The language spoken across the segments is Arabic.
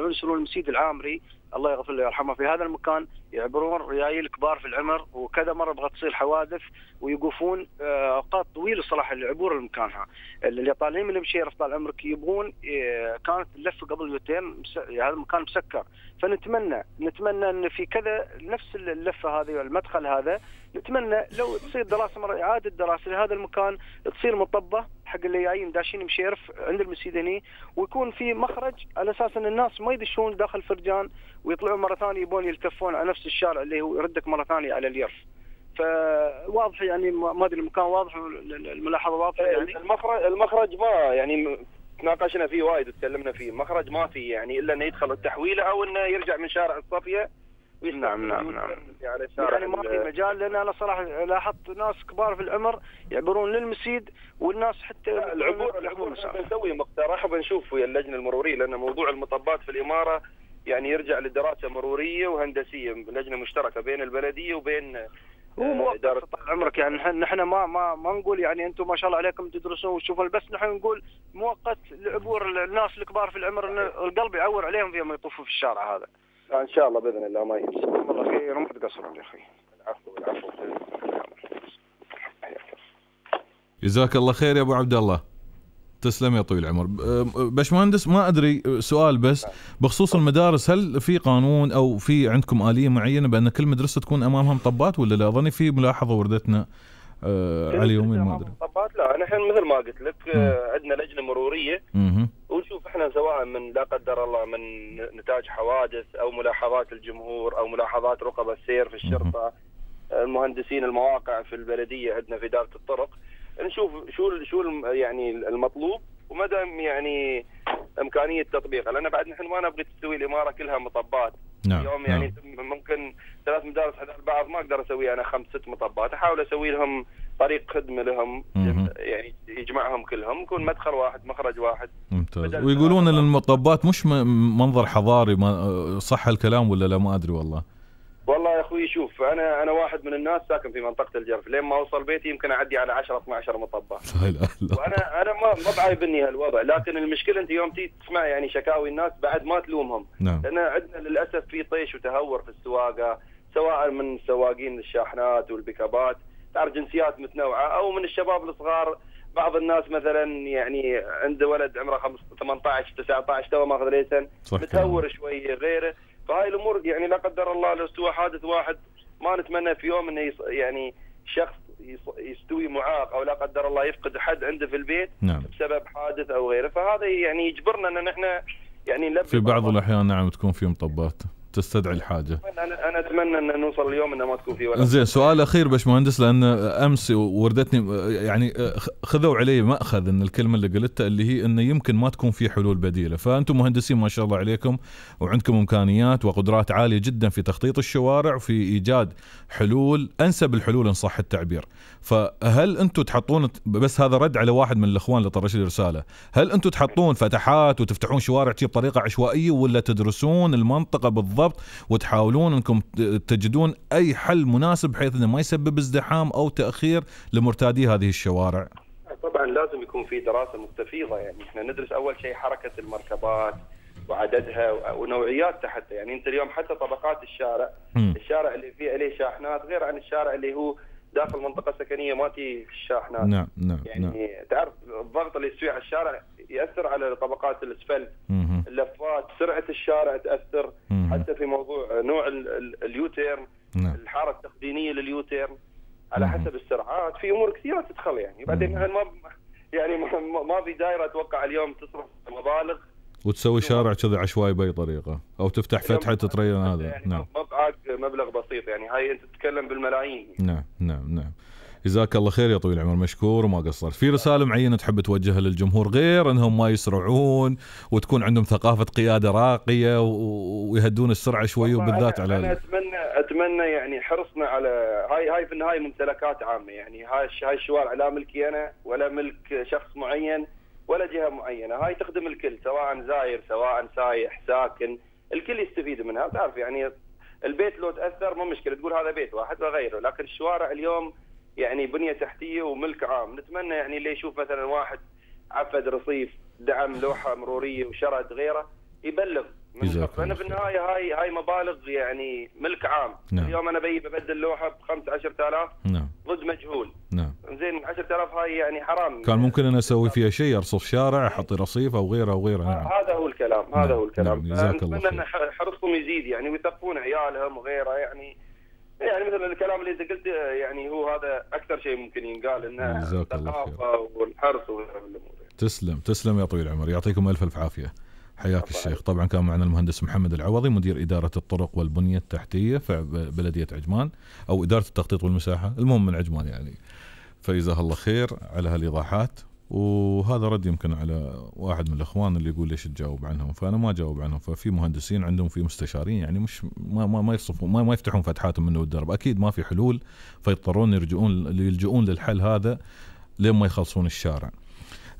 يرسلون المسيد العامري الله يغفر له ويرحمه في هذا المكان يعبرون ريايل كبار في العمر وكذا مرة بغت تصير حوادث ويوقفون آه، أوقات طويلة صراحة لعبور المكان اللي طالعين من المشيرف طال عمرك يبغون آه، كانت اللفة قبل يومين هذا المكان مسكر. فنتمنى نتمنى إن في كذا نفس اللفة هذه المدخل هذا نتمنى لو تصير دراسة مرة إعادة دراسة لهذا المكان تصير مطبة حق اللي جايين داشين مشيرف عند المسجد هني ويكون في مخرج على أساس إن الناس ما يدشون داخل فرجان ويطلعون مرة ثانية يبون يلتفون على نفس الشارع اللي هو يردك مرة ثانية على اليرف. فواضح يعني ما أدري المكان واضح الملاحظه واضحة إيه، يعني المخرج المخرج ما يعني تناقشنا فيه وايد وتكلمنا فيه، مخرج ما في يعني إلا إنه يدخل التحويلة أو إنه يرجع من شارع الصفية نعم نعم نعم. شارع يعني ما في مجال لأن أنا صراحة لاحظت ناس كبار في العمر يعبرون للمسيد والناس حتى العبور العبور بنسوي مقترح وبنشوف ويا اللجنة المرورية لأن موضوع المطبات في الإمارة يعني يرجع لدراسة مرورية وهندسية لجنة مشتركة بين البلدية وبين هو طال عمرك يعني نحن ما ما ما نقول يعني أنتم ما شاء الله عليكم تدرسون وتشوفون بس نحن نقول مؤقت لعبور الناس الكبار في العمر القلب يعور عليهم في يوم يطوفوا في الشارع هذا. إن شاء الله بإذن الله ما يمسك والله خير وما تقصرون يا أخي. العفو العفو. جزاك الله خير يا أبو عبد الله. تسلم يا طويل العمر. باشمهندس ما أدري سؤال بس. بخصوص المدارس هل في قانون أو في عندكم آلية معينة بأن كل مدرسة تكون أمامها مطبات ولا لا؟ أظني في ملاحظة وردتنا. على يومين ما أدري. لا نحن مثل ما قلت لك آه، عندنا لجنة مرورية. ونشوف إحنا سواء من لا قدر الله من نتاج حوادث أو ملاحظات الجمهور أو ملاحظات رقبة السير في الشرطة المهندسين المواقع في البلدية عندنا في إدارة الطرق. نشوف شو شو يعني المطلوب ومدى يعني إمكانية تطبيقه لأن بعد نحن ما نبغي تستوي الإمارة كلها مطبات. نعم اليوم نعم. يعني ممكن ثلاث مدارس حتى البعض ما أقدر أسوي أنا خمس ست مطبات. أحاول أسوي لهم طريق خدمة لهم. يعني يجمعهم كلهم يكون مدخل واحد مخرج واحد. ممتاز. ويقولون إن المطبات مش منظر حضاري ما صح الكلام ولا لا؟ ما أدري والله. أخوي شوف أنا أنا واحد من الناس ساكن في منطقة الجرف. لين ما أوصل بيتي يمكن أعدي على 10 12 مطبة. وأنا أنا ما ما بعايبني هالوضع. لكن المشكلة أنت يوم تيجي تسمع يعني شكاوي الناس بعد ما تلومهم. نعم. لأن عندنا للأسف في طيش وتهور في السواقة سواء من سواقين الشاحنات والبيكابات تعرف جنسيات متنوعة أو من الشباب الصغار. بعض الناس مثلا يعني عنده ولد عمره 15 18 19 تو ماخذ ليسن. متهور شوي غيره. فهاي الأمور يعني لا قدر الله لو استوى حادث واحد ما نتمنى في يوم إنه يص- يعني شخص يص- يستوي معاق أو لا قدر الله يفقد حد عنده في البيت نعم. بسبب حادث أو غيره. فهذا يعني يجبرنا إن نحن يعني في بعض. الأحيان نعم تكون في مطبات. تستدعي الحاجة. أنا أنا أتمنى أن نوصل اليوم انه ما تكون في ولا زين سؤال أخير باشمهندس لأن أمس وردتني يعني خذوا علي مأخذ ان الكلمة اللي قلتها اللي هي انه يمكن ما تكون في حلول بديلة، فأنتم مهندسين ما شاء الله عليكم وعندكم إمكانيات وقدرات عالية جدا في تخطيط الشوارع وفي إيجاد حلول أنسب الحلول إن صح التعبير. فهل أنتم تحطون بس هذا رد على واحد من الإخوان اللي طرش لي رسالة، هل أنتم تحطون فتحات وتفتحون شوارع بطريقة عشوائية ولا تدرسون المنطقة بالضبط؟ وتحاولون إنكم تجدون أي حل مناسب بحيث إنه ما يسبب ازدحام أو تأخير لمرتادي هذه الشوارع؟ طبعا لازم يكون في دراسة مستفيضة يعني إحنا ندرس أول شيء حركة المركبات وعددها ونوعياتها حتى يعني أنت اليوم حتى طبقات الشارع مم. الشارع اللي فيه عليه شاحنات غير عن الشارع اللي هو داخل منطقة سكنية ما فيه الشاحنات نعم نعم نعم يعني تعرف الضغط اللي يستوي على الشارع يأثر على طبقات الاسفلت. اللفات سرعة الشارع تأثر. حتى في موضوع نوع ال- ال- ال U-turn نعم. الحارة التخزينيه لل U-turn على. حسب السرعات. في أمور كثيرة تدخل يعني. بعدين ما يعني ما- في دائره أتوقع اليوم تصرف مبالغ؟ وتسوي شارع كذا عشوائي بأي طريقة؟ أو تفتح فتحة تترين هذا. يعني نعم. مبلغ بسيط يعني. هاي أنت تتكلم بالملايين. نعم نعم نعم. جزاك الله خير يا طويل العمر مشكور وما قصرت في رسالة معينة تحب توجهها للجمهور غير إنهم ما يسرعون وتكون عندهم ثقافة قيادة راقية ويهدون السرعة شوي وبالذات أنا- على اتمنى أتمنى يعني حرصنا على هاي هاي في النهاية ممتلكات عامة. يعني هاي هاي الشوارع لا ملكي أنا ولا ملك شخص معين ولا جهة معينة. هاي تخدم الكل سواء زاير سواء سايح ساكن. الكل يستفيد منها. تعرف يعني البيت لو تأثر ما مشكلة. تقول هذا بيت واحد وغيره. لكن الشوارع اليوم يعني بنية تحتية وملك عام. نتمنى يعني اللي يشوف مثلا واحد عفد رصيف دعم لوحة مرورية وشرد غيره يبلغ. الله في. النهايه هاي هاي مبالغ يعني ملك عام. نعم. اليوم أنا بي ببدل لوحة ب 5 10000 نعم. ضد مجهول. نعم. زين 10000 هاي يعني حرام. كان ممكن أنا أسوي فيها شيء أرصف شارع أحط رصيف أو غيره أو غيره. نعم. هذا هو الكلام هذا نعم، هو الكلام. نعم، جزاك الله نتمنى خير. إن حرصهم يزيد يعني ويثقفون عيالهم وغيره يعني. يعني مثلا الكلام اللي انت قلته يعني هو هذا أكثر شيء ممكن ينقال إنه. الثقافة والحرص تسلم تسلم يا طويل العمر. يعطيكم ألف ألف عافية. حياك الشيخ. طبعا كان معنا المهندس محمد العوضي مدير إدارة الطرق والبنية التحتية في بلدية عجمان أو إدارة التخطيط والمساحة. المهم من عجمان يعني. فجزاه الله خير. على هالإيضاحات. وهذا رد يمكن على واحد من الإخوان اللي يقول ليش تجاوب عنهم فأنا ما أجاوب عنهم ففي مهندسين عندهم في مستشارين يعني مش ما ما, ما يصفوا ما, ما يفتحون فتحاتهم منه الدرب أكيد ما في حلول فيضطرون يرجعون يلجؤون للحل هذا لين ما يخلصون الشارع.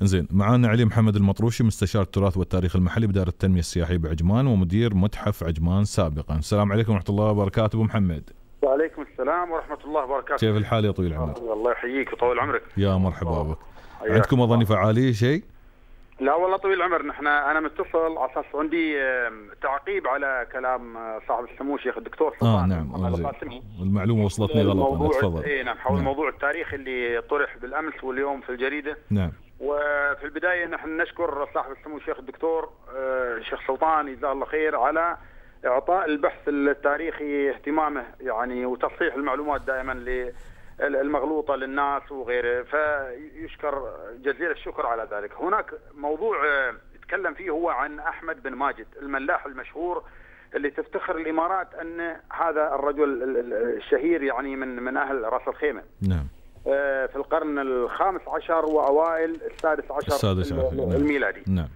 زين معانا علي محمد المطروشي مستشار التراث والتاريخ المحلي بدار التنمية السياحية بعجمان ومدير متحف عجمان سابقا. السلام عليكم ورحمة الله وبركاته أبو محمد. وعليكم السلام ورحمة الله وبركاته. كيف الحال يا طويل العمر؟ الله يحييك ويطول عمرك. يا مرحبا بك. عندكم الله. اظني فعالية شيء لا والله طويل العمر نحن أنا متصل على أساس عندي تعقيب على كلام آه، صاحب السمو شيخ الدكتور آه سلطان نعم. القاسمي المعلومة وصلتني غلط تفضل اي نعم حول نعم. الموضوع التاريخي اللي طرح بالأمس واليوم في الجريدة نعم وفي البداية نحن نشكر صاحب السمو الشيخ الدكتور آه، الشيخ سلطان جزاه الله خير على إعطاء البحث التاريخي اهتمامه يعني وتصحيح المعلومات دائما المغلوطة للناس وغيره فيشكر جزيل الشكر على ذلك. هناك موضوع آه، يتكلم فيه هو عن أحمد بن ماجد الملاح المشهور اللي تفتخر الإمارات أن هذا الرجل ال- ال- الشهير يعني من من أهل راس الخيمة. نعم آه، في القرن الخامس عشر وأوائل السادس عشر السادس عشر، نعم. الميلادي. نعم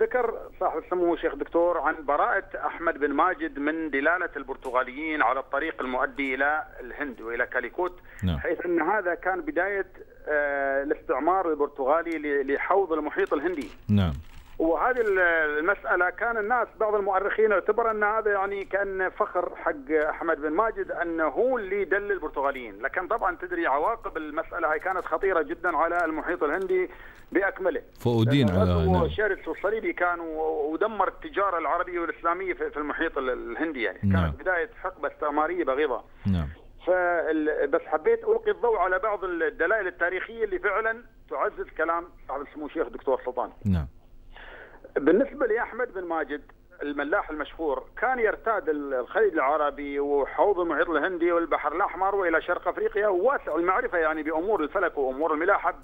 ذكر صاحب السمو الشيخ دكتور عن براءة أحمد بن ماجد من دلالة البرتغاليين على الطريق المؤدي إلى الهند وإلى كاليكوت نعم. حيث أن هذا كان بداية آه، الاستعمار البرتغالي لحوض المحيط الهندي. نعم. وهذه ال- المسألة كان الناس بعض المؤرخين يعتبر أن هذا يعني كأن فخر حق أحمد بن ماجد أنه هو اللي دل البرتغاليين. لكن طبعا تدري عواقب المسألة هاي كانت خطيرة جدا على المحيط الهندي بأكمله. فأدين على نعم. الشرس والصليبي كان و- ودمر التجارة العربية والإسلامية في المحيط ال- الهندي يعني. نعم. كانت بداية حقبة استعماريه بغيضه نعم. بس حبيت القي الضوء على بعض الدلائل التاريخية اللي فعلا تعزز كلام صاحب السمو الشيخ الدكتور سلطان. نعم. بالنسبة لأحمد بن ماجد الملاح المشهور كان يرتاد ال- الخليج العربي وحوض المحيط الهندي والبحر الأحمر وإلى شرق أفريقيا وواسع المعرفة يعني بأمور الفلك وأمور الملاحة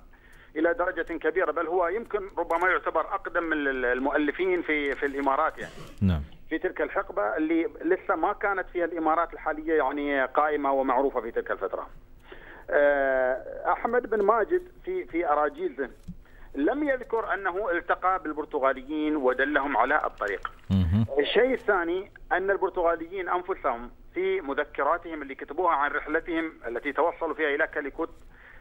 إلى درجة كبيرة بل هو يمكن ربما يعتبر أقدم من ال- المؤلفين في في الإمارات يعني. نعم. في تلك الحقبة اللي لسه ما كانت فيها الإمارات الحالية يعني قائمة ومعروفة في تلك الفترة. آه، أحمد بن ماجد في في أراجيزه. لم يذكر أنه التقى بالبرتغاليين ودلهم على الطريق. الشيء الثاني أن البرتغاليين أنفسهم في مذكراتهم اللي كتبوها عن رحلتهم التي توصلوا فيها إلى كاليكوت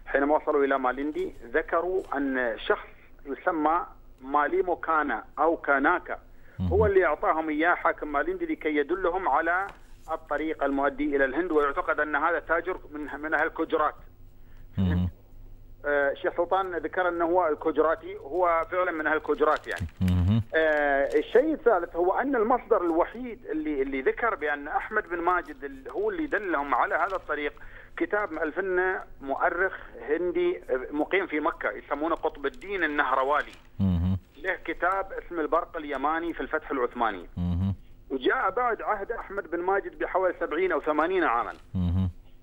حينما وصلوا إلى ماليندي ذكروا أن شخص يسمى ماليمو كانا أو كاناكا هو اللي أعطاهم إياه حاكم ماليندي لكي يدلهم على الطريق المؤدي إلى الهند ويعتقد أن هذا تاجر من من أهل الكجرات. مهم. آه، الشيخ سلطان ذكر أنه هو الكجراتي هو فعلا من أهل الكجرات يعني. آه، الشيء الثالث هو أن المصدر الوحيد اللي اللي ذكر بأن أحمد بن ماجد هو اللي دلهم على هذا الطريق كتاب مؤلفنه مؤرخ هندي آه، مقيم في مكة يسمونه قطب الدين النهروالي. له كتاب اسمه البرق اليماني في الفتح العثماني. وجاء بعد عهد أحمد بن ماجد بحوالي 70 أو 80 عاما.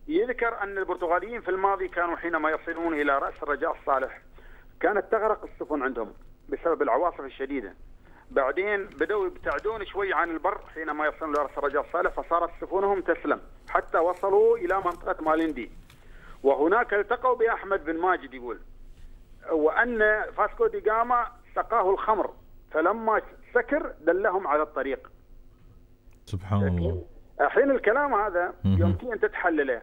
يذكر أن البرتغاليين في الماضي كانوا حينما يصلون إلى رأس الرجاء الصالح كانت تغرق السفن عندهم بسبب العواصف الشديدة. بعدين بدأوا يبتعدون شوي عن البر حينما يصلون إلى رأس الرجاء الصالح فصارت سفنهم تسلم حتى وصلوا إلى منطقة ماليندي. وهناك التقوا بأحمد بن ماجد يقول وأن فاسكو دي جاما سقاه الخمر فلما سكر دلهم على الطريق. سبحان الله الحين الكلام هذا. يوم تيجي انت تحلله.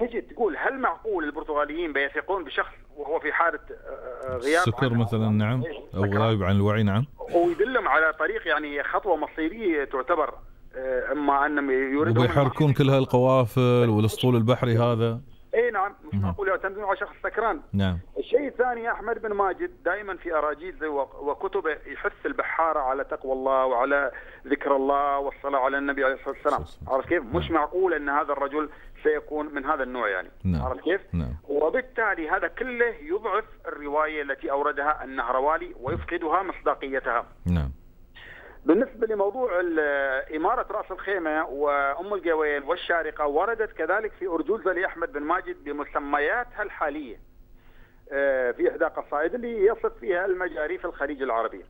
تجي تقول هل معقول البرتغاليين بيثقون بشخص وهو في حالة آه، آه، غياب سكر مثلا نعم أو. غايب عن الوعي نعم ويدلهم على طريق يعني خطوة مصيرية تعتبر آه، إما أنهم يريدون وبيحركون كل هالقوافل والأسطول البحري هذا إي نعم مش مهم. معقول يعتمدون على شخص سكران نعم الشيء الثاني أحمد بن ماجد دائما في اراجيزه وكتبه يحث البحارة على تقوى الله وعلى ذكر الله والصلاة على النبي عليه الصلاة والسلام عرفت كيف؟ مش نعم. معقول أن هذا الرجل سيكون من هذا النوع يعني نعم. عرفت كيف؟ نعم وبالتالي هذا كله يضعف الرواية التي أوردها النهروالي ويفقدها مصداقيتها. نعم بالنسبة لموضوع إمارة رأس الخيمة وأم القويل والشارقة وردت كذلك في أرجوزة لأحمد بن ماجد بمسمياتها الحالية آه، في إحدى قصائد اللي يصف فيها المجاري في الخليج العربي.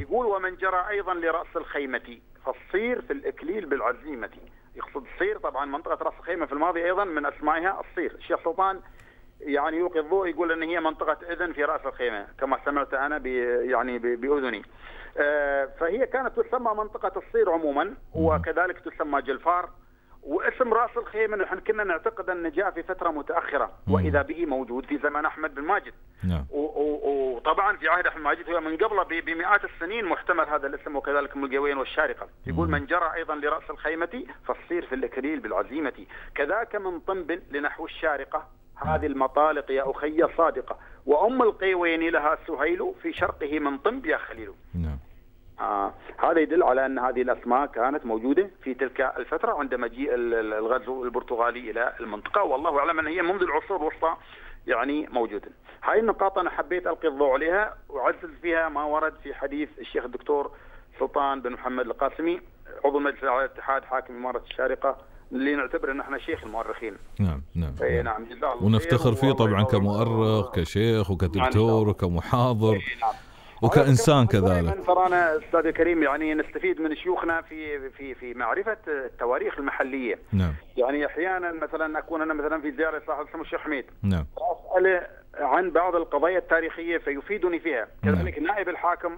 يقول ومن جرى أيضا لرأس الخيمة فالصير في الإكليل بالعزيمة. يقصد الصير طبعا منطقة رأس الخيمة في الماضي أيضا من أسمائها الصير. الشيخ سلطان يعني يلقي الضوء يقول إن هي منطقة إذن في رأس الخيمة كما سمعت أنا ب يعني بأذني. آه، فهي كانت تسمى منطقة الصير عموما وكذلك تسمى جلفار واسم رأس الخيمة نحن كنا نعتقد انه جاء في فترة متأخرة. وإذا به موجود في زمن أحمد بن ماجد. نعم وطبعا في عهد أحمد ماجد هو من قبله بمئات السنين محتمل هذا الاسم وكذلك ام القوين والشارقة يقول. من جرى أيضا لرأس الخيمة فالصير في الاكليل بالعزيمة كذاك من طنب لنحو الشارقة هذه المطالق يا أخي صادقة. وأم القيوين لها سهيل في شرقه من طنب يا خليل. نعم. آه هذا يدل على أن هذه الأسماء كانت موجودة في تلك الفترة عند مجيء ال- ال- الغزو البرتغالي إلى المنطقة. والله أعلم أن هي منذ العصور الوسطى يعني موجودة. هاي النقاط أنا حبيت ألقي الضوء عليها وأعزز فيها ما ورد في حديث الشيخ الدكتور سلطان بن محمد القاسمي عضو مجلس الاتحاد حاكم إمارة الشارقة. اللي نعتبر إن إحنا شيخ المؤرخين. نعم نعم, اي نعم. نعم جزاه الله ونفتخر فيه طبعا كمؤرخ. كشيخ نعم، وكدكتور إن وكمحاضر نعم. وكإنسان دائماً كذلك ترانا أستاذ الكريم يعني نستفيد من شيوخنا في في في معرفة التواريخ المحلية نعم يعني أحيانا مثلا أكون أنا مثلا في زيارة صاحب السمو الشيخ حميد نعم اساله عن بعض القضايا التاريخية فيفيدني فيها نعم. كذلك نائب الحاكم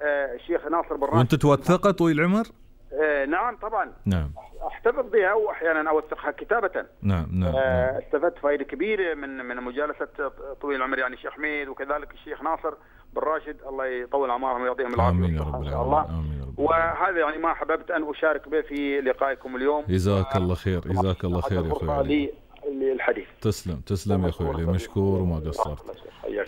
آه، الشيخ ناصر بن راشد وأنت توثقه طويل العمر؟ آه، نعم طبعا. نعم. أحتفظ بها واحيانا أوثقها كتابة. نعم نعم, آه، نعم. استفدت فائدة كبيرة من من مجالسة طويل العمر يعني الشيخ حميد وكذلك الشيخ ناصر بن راشد الله يطول اعمارهم ويعطيهم العافية. آمين يا رب العالمين. الله. آمين يا رب. وهذا يعني ما حببت أن أشارك به في لقائكم اليوم. جزاك الله خير جزاك الله خير يا أخوي للحديث. تسلم تسلم يا أخوي علي مشكور وما قصرت.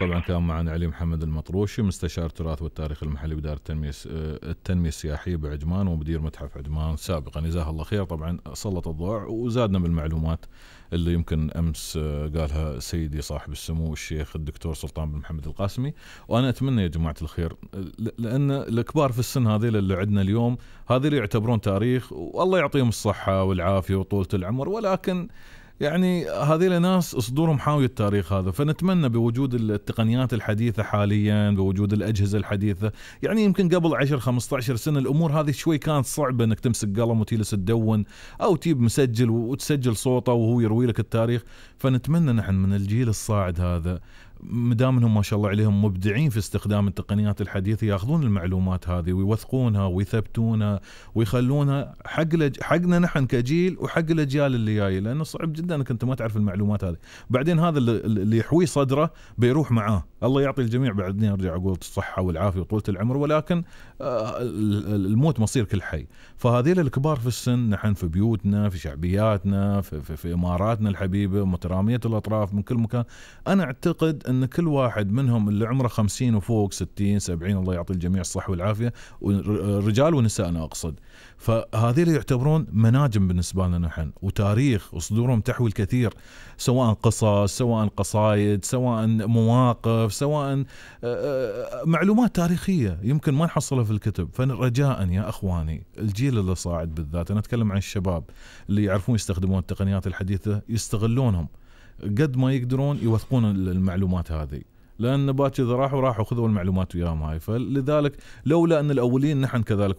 طبعا كان معنا علي محمد المطروشي مستشار التراث والتاريخ المحلي بإدارة التنمية الس- آه، التنمية السياحية بعجمان ومدير متحف عجمان سابقا. جزاه الله خير. طبعا سلط الضوء وزادنا بالمعلومات اللي يمكن أمس آه، قالها سيدي صاحب السمو الشيخ الدكتور سلطان بن محمد القاسمي. وأنا أتمنى يا جماعة الخير لأن الكبار في السن هذيل اللي عندنا اليوم هذيل يعتبرون تاريخ والله يعطيهم الصحة والعافية وطولة العمر ولكن يعني هذيل ناس صدورهم حاوي التاريخ هذا فنتمنى بوجود التقنيات الحديثة حاليا بوجود الأجهزة الحديثة. يعني يمكن قبل 10 15 سنة الأمور هذه شوي كانت صعبة أنك تمسك قلم وتجلس تدون أو تجيب مسجل وتسجل صوته وهو يروي لك التاريخ. فنتمنى نحن من الجيل الصاعد هذا مدام انهم ما شاء الله عليهم مبدعين في استخدام التقنيات الحديثة ياخذون المعلومات هذه ويوثقونها ويثبتونها ويخلونها حق لج... حقنا نحن كجيل وحق الأجيال اللي جاية لأنه صعب جدا إنك أنت ما تعرف المعلومات هذه. بعدين هذا اللي, يحوي صدره بيروح معاه. الله يعطي الجميع. بعدني أرجع أقول الصحة والعافية وطولة العمر ولكن آه، ال- ال- الموت مصير كل حي. فهذيل الكبار في السن نحن في بيوتنا في شعبياتنا في, في, في إماراتنا الحبيبة مترامية الأطراف من كل مكان. أنا أعتقد إن كل واحد منهم اللي عمره 50 وفوق 60 70 الله يعطي الجميع الصحة والعافية ورجال ونساء أنا أقصد. فهذه اللي يعتبرون مناجم بالنسبة لنا نحن وتاريخ وصدورهم تحوي الكثير سواء قصص سواء قصايد سواء مواقف سواء آه، آه، معلومات تاريخية يمكن ما نحصلها في الكتب. فرجاء يا أخواني الجيل اللي صاعد بالذات أنا أتكلم عن الشباب اللي يعرفون يستخدمون التقنيات الحديثة يستغلونهم. قد ما يقدرون يوثقون المعلومات هذه. لأن باكر إذا راحوا راحوا خذوا المعلومات وياهم هاي. فلذلك لولا أن الأولين نحن كذلك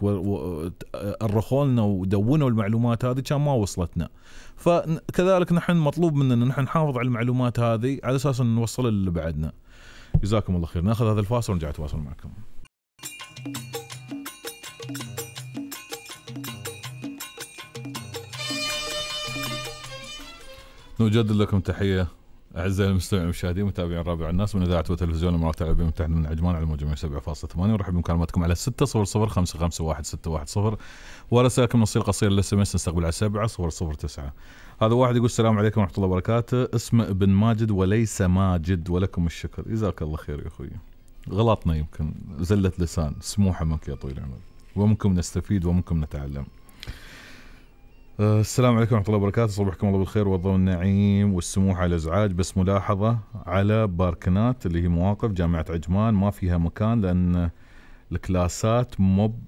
ارخوا لنا ودونوا المعلومات هذه كان ما وصلتنا. فكذلك نحن مطلوب مننا نحن نحافظ على المعلومات هذه على أساس أن نوصلها للي بعدنا. جزاكم الله خير. نأخذ هذا الفاصل ونرجع نتواصل معكم. نجدد لكم تحية أعزائي المستمعين والمشاهدين متابعين الرابعة والناس من إذاعة وتلفزيون الامارات العربيه المتحده من عجمان على موجه 7.8 ونرحب بمكالماتكم على 6 0 0 5 5 1 6 1 0 ورسائلكم النصية القصيرة لل SMS نستقبل على 7 0 0 9 هذا واحد يقول السلام عليكم ورحمة الله وبركاته. اسمه ابن ماجد وليس ماجد ولكم الشكر. جزاك الله خير يا أخوي. غلطنا يمكن زله لسان سموحة منك يا طويل العمر. ومنكم نستفيد ومنكم نتعلم. السلام عليكم ورحمة الله وبركاته. صبحكم الله بالخير والضوء والنعيم والسموح على الإزعاج. بس ملاحظة على باركنات اللي هي مواقف جامعة عجمان ما فيها مكان لأن الكلاسات مب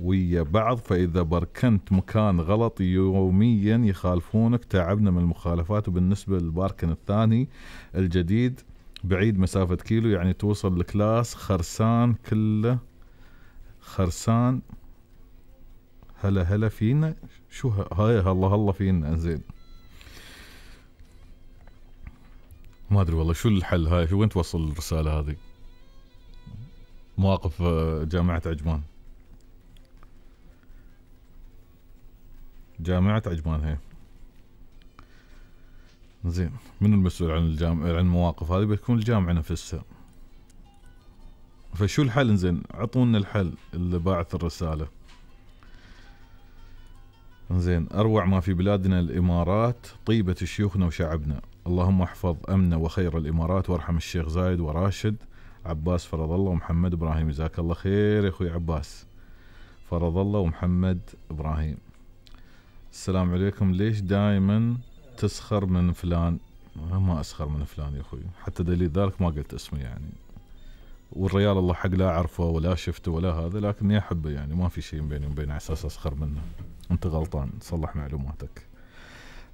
ويا بعض. فإذا بركنت مكان غلط يوميا يخالفونك تعبنا من المخالفات. وبالنسبة للباركن الثاني الجديد بعيد مسافة كيلو يعني توصل الكلاس خرسان كله خرسان هلا هلا فينا؟ شو هاي هلا هلا فينا زين. ما أدري والله شو الحل هاي؟ شو وين توصل الرسالة هذه؟ مواقف آه، جامعة عجمان. جامعة عجمان هي. زين من المسؤول عن الجامعة عن المواقف هذه؟ بتكون الجامعة نفسها. فشو الحل؟ زين اعطونا الحل اللي باعث الرسالة. زين أروع ما في بلادنا الإمارات طيبة شيوخنا وشعبنا. اللهم احفظ أمن وخير الإمارات وارحم الشيخ زايد وراشد عباس فرض الله ومحمد إبراهيم. جزاك الله خير يا أخوي عباس فرض الله ومحمد إبراهيم. السلام عليكم. ليش دائما تسخر من فلان؟ ما أسخر من فلان يا أخوي. حتى دليل ذلك ما قلت اسمه يعني. والريال الله حق لا أعرفه ولا شفته ولا هذا لكني احبه يعني ما في شيء بيني وبينه على أساس اسخر منه. أنت غلطان صلح معلوماتك.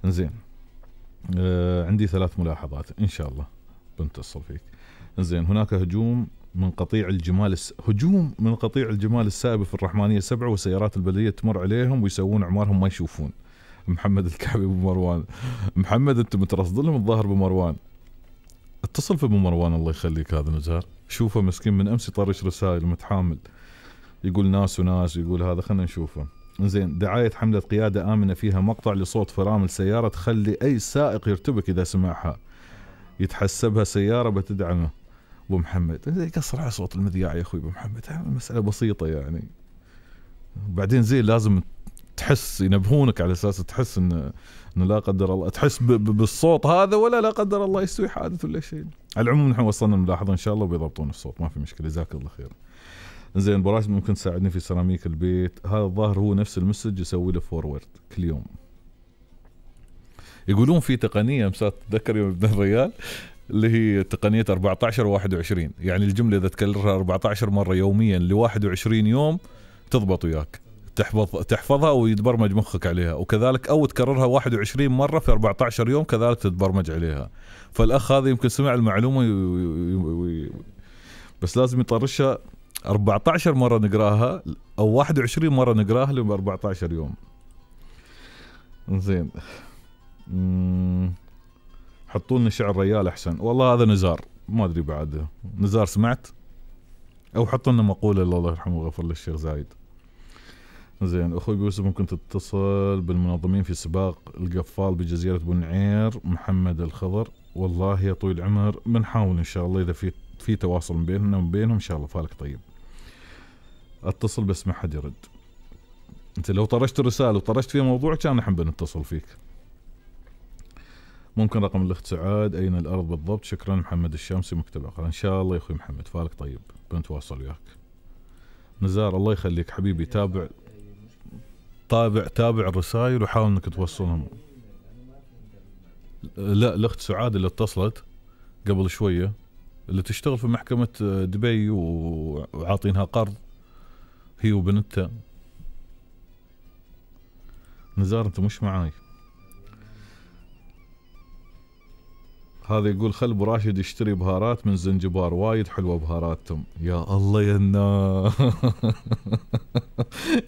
زين آه عندي ثلاث ملاحظات إن شاء الله بنتصل فيك. زين هناك هجوم من قطيع الجمال الس... هجوم من قطيع الجمال السائبه في الرحمانية سبعة وسيارات البلدية تمر عليهم ويسوون أعمارهم ما يشوفون. محمد الكعبي أبو مروان. محمد أنت مترصد لهم الظاهر بمروان. اتصل في أبو مروان الله يخليك هذا نزار. شوفه مسكين من أمس يطرش رسائل متحامل. يقول ناس وناس يقول هذا خلينا نشوفه. زين دعاية حملة قيادة آمنة فيها مقطع لصوت فرامل سيارة تخلي أي سائق يرتبك إذا سمعها. يتحسبها سيارة بتدعمه. أبو محمد قصر على صوت المذياع يا أخوي أبو محمد. مسألة بسيطة يعني. بعدين زين لازم تحس ينبهونك على أساس تحس ان إنه لا قدر الله. تحس بالصوت هذا ولا لا قدر الله يستوي حادث ولا شيء. على العموم نحن وصلنا الملاحظه إن شاء الله وبيضبطون الصوت ما في مشكلة جزاك الله خير. زين ابو راشد ممكن تساعدني في سيراميك البيت؟ هذا الظاهر هو نفس المسج يسوي له forward كل يوم. يقولون في تقنية مسّات تتذكر يوم أبن الريال؟ اللي هي تقنية 14 و 21 يعني الجملة إذا تكررها 14 مرة يوميا ل 21 يوم تضبط وياك. تحفظ تحفظها ويتبرمج مخك عليها. وكذلك أو تكررها 21 مرة في 14 يوم كذلك تتبرمج عليها. فالأخ هذا يمكن سمع المعلومة وي وي بس لازم يطرشها. 14 مرة نقراها أو 21 مرة نقراها ل 14 يوم. زين. حطوا لنا شعر ريال أحسن. والله هذا نزار. ما أدري بعد. نزار سمعت؟ أو حطوا لنا مقولة الله يرحمه ويغفر للشيخ زايد. زين أخوي يوسف ممكن تتصل بالمنظمين في سباق القفال بجزيرة بنعير محمد الخضر. والله يا طويل العمر بنحاول إن شاء الله إذا في في تواصل بيننا وبينهم إن شاء الله. فالك طيب. أتصل بس ما حد يرد. أنت لو طرشت الرسالة وطرشت فيها موضوع كان نحن بنتصل فيك. ممكن رقم الأخت سعاد أين الأرض بالضبط؟ شكرا محمد الشامسي مكتب عقل إن شاء الله يا أخوي محمد. فالك طيب. بنتواصل وياك. نزار الله يخليك حبيبي تابع. تابع تابع الرسائل وحاول إنك توصلهم. لا الأخت سعاد اللي اتصلت قبل شوية اللي تشتغل في محكمة دبي و- وعاطينها قرض هي وبنتها. نزار أنت مش معاي. هذا يقول خل أبو راشد يشتري بهارات من زنجبار وايد حلوة بهاراتهم. يا الله يا الناس.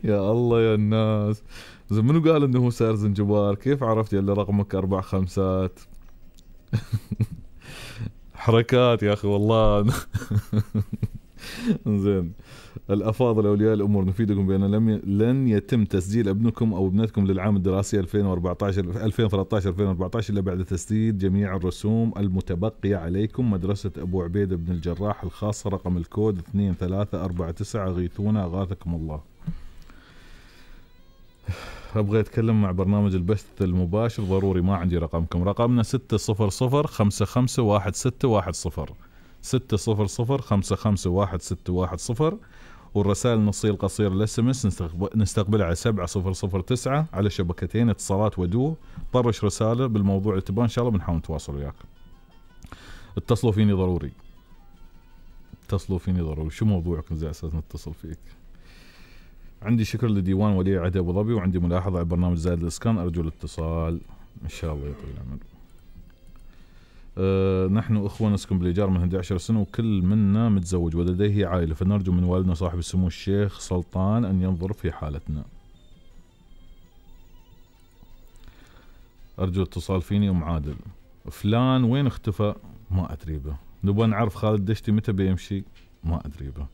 يا الله يا الناس. زين منو قال إنه هو سعر زنجبار؟ كيف عرفت يلا رقمك أربع خمسات؟ حركات يا أخي والله. زين. الأفاضل أولياء الأمور نفيدكم بأن لم. لن يتم تسجيل ابنكم أو ابنتكم للعام الدراسي 2014 2013 2014 إلا بعد تسديد جميع الرسوم المتبقية عليكم مدرسة أبو عبيده بن الجراح الخاصة رقم الكود 2349 غيثونا أغاثكم الله. أبغى أتكلم مع برنامج البث المباشر ضروري ما عندي رقمكم رقمنا 600 55 1610 600 55 1610 والرسائل النصية القصيرة ال SMS نستقبلها على 7009 على شبكتين اتصالات ودو طرش رسالة بالموضوع اللي تبغاه إن شاء الله بنحاول نتواصل وياك. اتصلوا فيني ضروري. اتصلوا فيني ضروري. شو موضوعكم زي أساس نتصل فيك؟ عندي شكر لديوان ولي عهد أبو ظبي وعندي ملاحظة على برنامج زايد للإسكان. أرجو الاتصال. إن شاء الله يطول العمر أه نحن اخوه نسكن بالإيجار من 11 سنة وكل منا متزوج ولديه عائلة فنرجو من والدنا صاحب السمو الشيخ سلطان أن ينظر في حالتنا. أرجو اتصال فيني أم عادل. فلان وين اختفى؟ ما أدري به. نبغى نعرف خالد دشتي متى بيمشي؟ ما أدري به.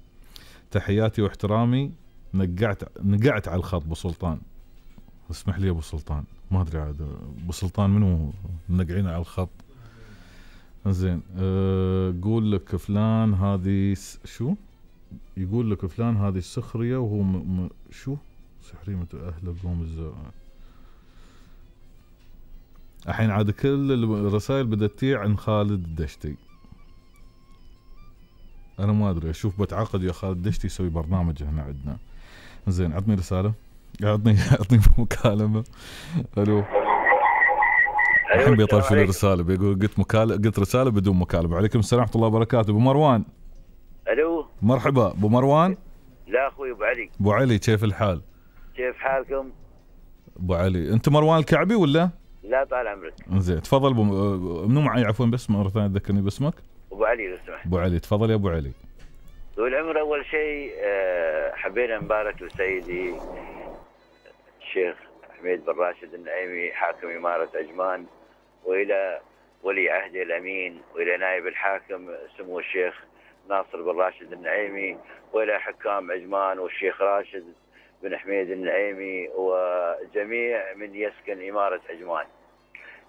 تحياتي واحترامي نقعت نقعت على الخط أبو سلطان اسمح لي أبو سلطان ما أدري عاد أبو سلطان منو منقعين على الخط زين أه قول لك فلان هذه شو؟ يقول لك فلان هذه سخريه وهو م... م... شو؟ سحريه أهل قوم الزو الحين عاد كل الرسائل بدأت تيع عن خالد الدشتي. أنا ما أدري أشوف بتعاقد يا خالد دشتي يسوي برنامج هنا عندنا. زين عطني رسالة. عطني عطني مكالمة. ألو. الحين بيطرش لي رساله بيقول قلت مكالمة قلت رسالة بدون مكالمة. عليكم السلام ورحمة الله وبركاته. أبو مروان. ألو. مرحبا. أبو مروان. لا أخوي أبو علي. أبو علي كيف الحال؟ كيف حالكم؟ أبو علي أنت مروان الكعبي ولا؟ لا طال عمرك. زين تفضل بو... منو معي؟ عفوا بس مرة ثانية تذكرني باسمك. أبو علي لو سمحت. أبو علي تفضل يا أبو علي. طول العمر أول شيء آه، حبينا نبارك لسيدي الشيخ حميد بن راشد النعيمي حاكم إمارة عجمان وإلى ولي عهده الأمين وإلى نائب الحاكم سمو الشيخ ناصر بن راشد النعيمي وإلى حكام عجمان والشيخ راشد بن حميد النعيمي وجميع من يسكن إمارة عجمان.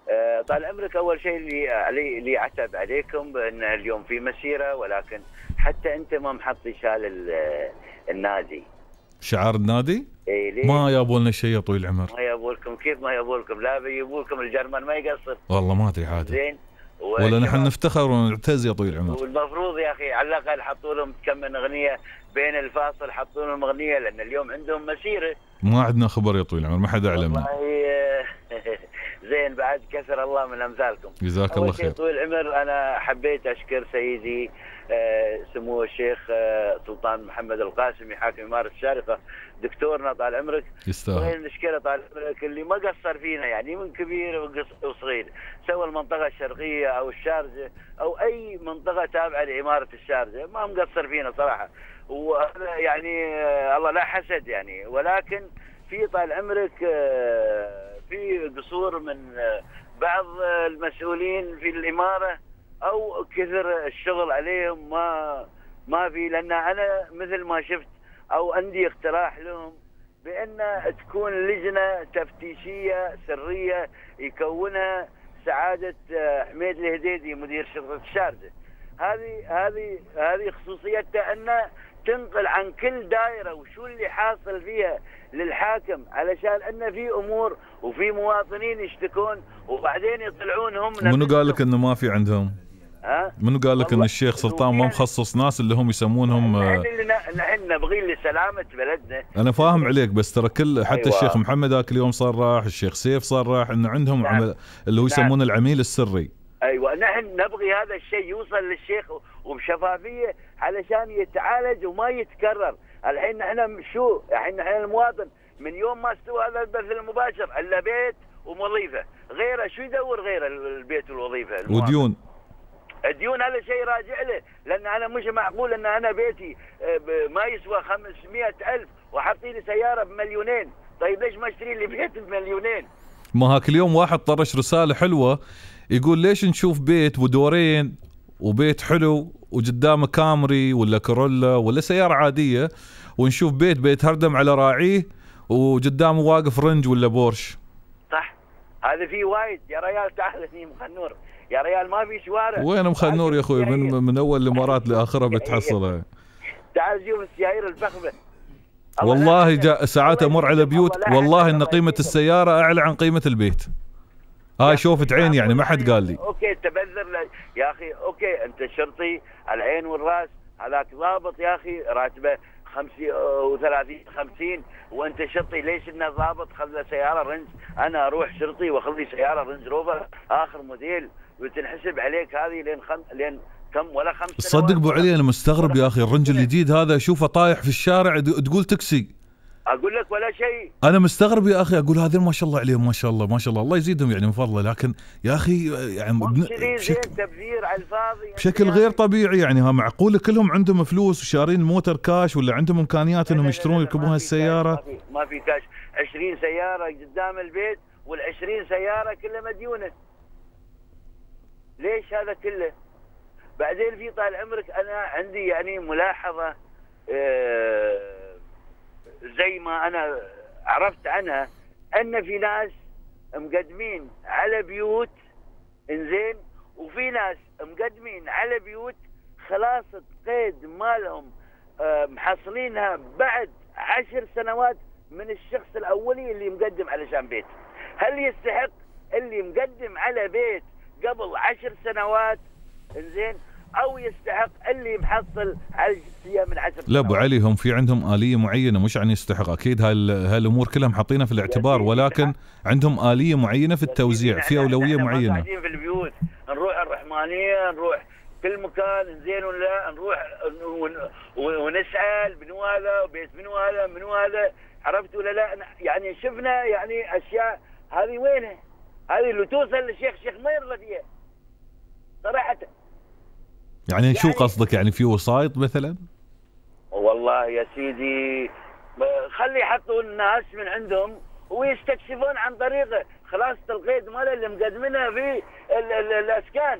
آه، طال عمرك أول شيء اللي علي اللي عتب عليكم بأن اليوم في مسيرة ولكن حتى أنت ما محطي شال النادي شعار النادي؟ إي ليه؟ ما شيء يا طويل العمر. ما يبوا لكم كيف ما يبوا لكم؟ لا بيجيبوا لكم الجرمن ما يقصر. والله ما أدري عاد زين؟ ولا نحن نفتخر ونعتز يا طويل العمر. والمفروض يا أخي على الأقل حطوا لهم كم من أغنية بين الفاصل حطوا لهم أغنية لأن اليوم عندهم مسيرة. ما عندنا خبر يا طويل العمر ما حدا علمنا والله زين بعد كثر الله من أمثالكم. جزاك الله خير. طويل العمر أنا حبيت أشكر سيدي سمو الشيخ آه، سلطان محمد القاسمي حاكم إمارة الشارقة. دكتورنا طال عمرك. وين نشكره طال عمرك اللي ما قصر فينا يعني من كبير وصغير. سواء المنطقة الشرقية أو الشارجة أو أي منطقة تابعة لإمارة الشارجة ما مقصر فينا صراحة. وهذا يعني آه، الله لا حسد يعني. ولكن في طال عمرك آه، في قصور من آه، بعض آه، المسؤولين في الإمارة أو كثر الشغل عليهم ما ما في لأن أنا مثل ما شفت أو عندي اقتراح لهم بأن تكون لجنة تفتيشية سرية يكونها سعادة آه، حميد الهديدي مدير شرطة الشارجه هذه هذه هذه خصوصيتها انه تنقل عن كل دائرة وشو اللي حاصل فيها للحاكم علشان أن في أمور وفي مواطنين يشتكون وبعدين يطلعون هم منو قال لك. إنه ما في عندهم؟ ها؟ منو قال لك إن الشيخ سلطان ما يعني- مخصص ناس اللي هم يسمونهم آه، نحن نحن نبغي لسلامه بلدنا. أنا فاهم عليك بس ترى كل حتى أيوة. الشيخ محمد ذاك اليوم صرح الشيخ سيف صرح انه عندهم نعم. عمل اللي هو نعم. يسمونه العميل السري. أيوه. نحن نبغي هذا الشيء يوصل للشيخ وبشفافية علشان يتعالج وما يتكرر. الحين نحن شو؟ الحين نحن المواطن من يوم ما استوى هذا البث المباشر إلا بيت ووظيفة. غيره شو يدور غير البيت والوظيفه. وديون. الديون هذا شيء راجع له لأن أنا مش معقول إن أنا بيتي آه، ما يسوى 500 ألف وحاطين لي سيارة بمليونين. طيب ليش ما أشتري لي بيت بمليونين؟ ما هاك اليوم واحد طرش رسالة حلوة يقول ليش نشوف بيت ودورين وبيت حلو وقدامه كامري ولا كورولا ولا سيارة عادية ونشوف بيت بيت هردم على راعيه وقدامه واقف رنج ولا بورش؟ صح. هذا في وايد. يا ريال تعال هني مخنوق. يا ريال ما في شوارع. وين مخنوق يا أخوي؟ من من أول الامارات لاخرها بتحصلها تعال شوف السيايير الفخمة. والله جاء ساعات أمر على بيوت. والله إن قيمة السيارة أعلى عن قيمة البيت. هاي شوفت عين يعني ما حد قال لي. أوكي تبذر ل... يا أخي أوكي أنت شرطي العين والرأس هذاك ضابط يا أخي راتبه 50 و30 50 وانت شرطي ليش انه ضابط؟ خذ له سيارة رنج. أنا أروح شرطي واخذ لي سيارة رنج روفر. آخر موديل وتنحسب عليك هذه لين خم... لين كم؟ ولا خمس صدق سنوات. أبو علي أنا مستغرب يا أخي الرنج الجديد هذا اشوفه طايح في الشارع تقول تكسي أقول لك ولا شيء. أنا مستغرب يا أخي أقول هذول ما شاء الله عليهم ما شاء الله ما شاء الله. الله يزيدهم يعني من فضله لكن يا أخي يعني بشكل, زين تبذير على الفاضي بشكل غير طبيعي يعني ها معقول كلهم عندهم فلوس وشارين موتر كاش ولا عندهم إمكانيات إنهم يشترون يركبون هالسيارة؟ ما في, ما في كاش. 20 سيارة قدام البيت وال20 سيارة كلها مديونة. ليش هذا كله؟ بعدين في طال عمرك أنا عندي يعني ملاحظة آه، زي ما أنا عرفت عنها أن في ناس مقدمين على بيوت إنزين وفي ناس مقدمين على بيوت خلاصة قيد مالهم آه، محصلينها بعد عشر سنوات من الشخص الأولي اللي مقدم علشان بيت. هل يستحق اللي مقدم على بيت قبل عشر سنوات؟ إنزين أو يستحق اللي محصل على الجنسية من عشر لا أبو؟ علي هم في عندهم آلية معينة مش عن يستحق. أكيد هال هالامور كلها محطينها في الاعتبار ولكن عندهم آلية معينة في التوزيع في أولوية إحنا معينة. قاعدين في البيوت نروح الرحمانية نروح كل مكان زين ولا نروح ون- ون- ونسأل منو هذا بيت منو هذا منو هذا عرفت ولا لا؟ يعني شفنا يعني أشياء. هذه وينها؟ هذه اللي توصل للشيخ الشيخ ما يرضى فيها صراحة يعني شو يعني- قصدك؟ يعني في وسايط مثلا؟ والله يا سيدي خلي يحطوا الناس من عندهم ويستكشفون عن طريقه. خلاص القيد ماله اللي مقدمينها في ال- ال- الأسكان.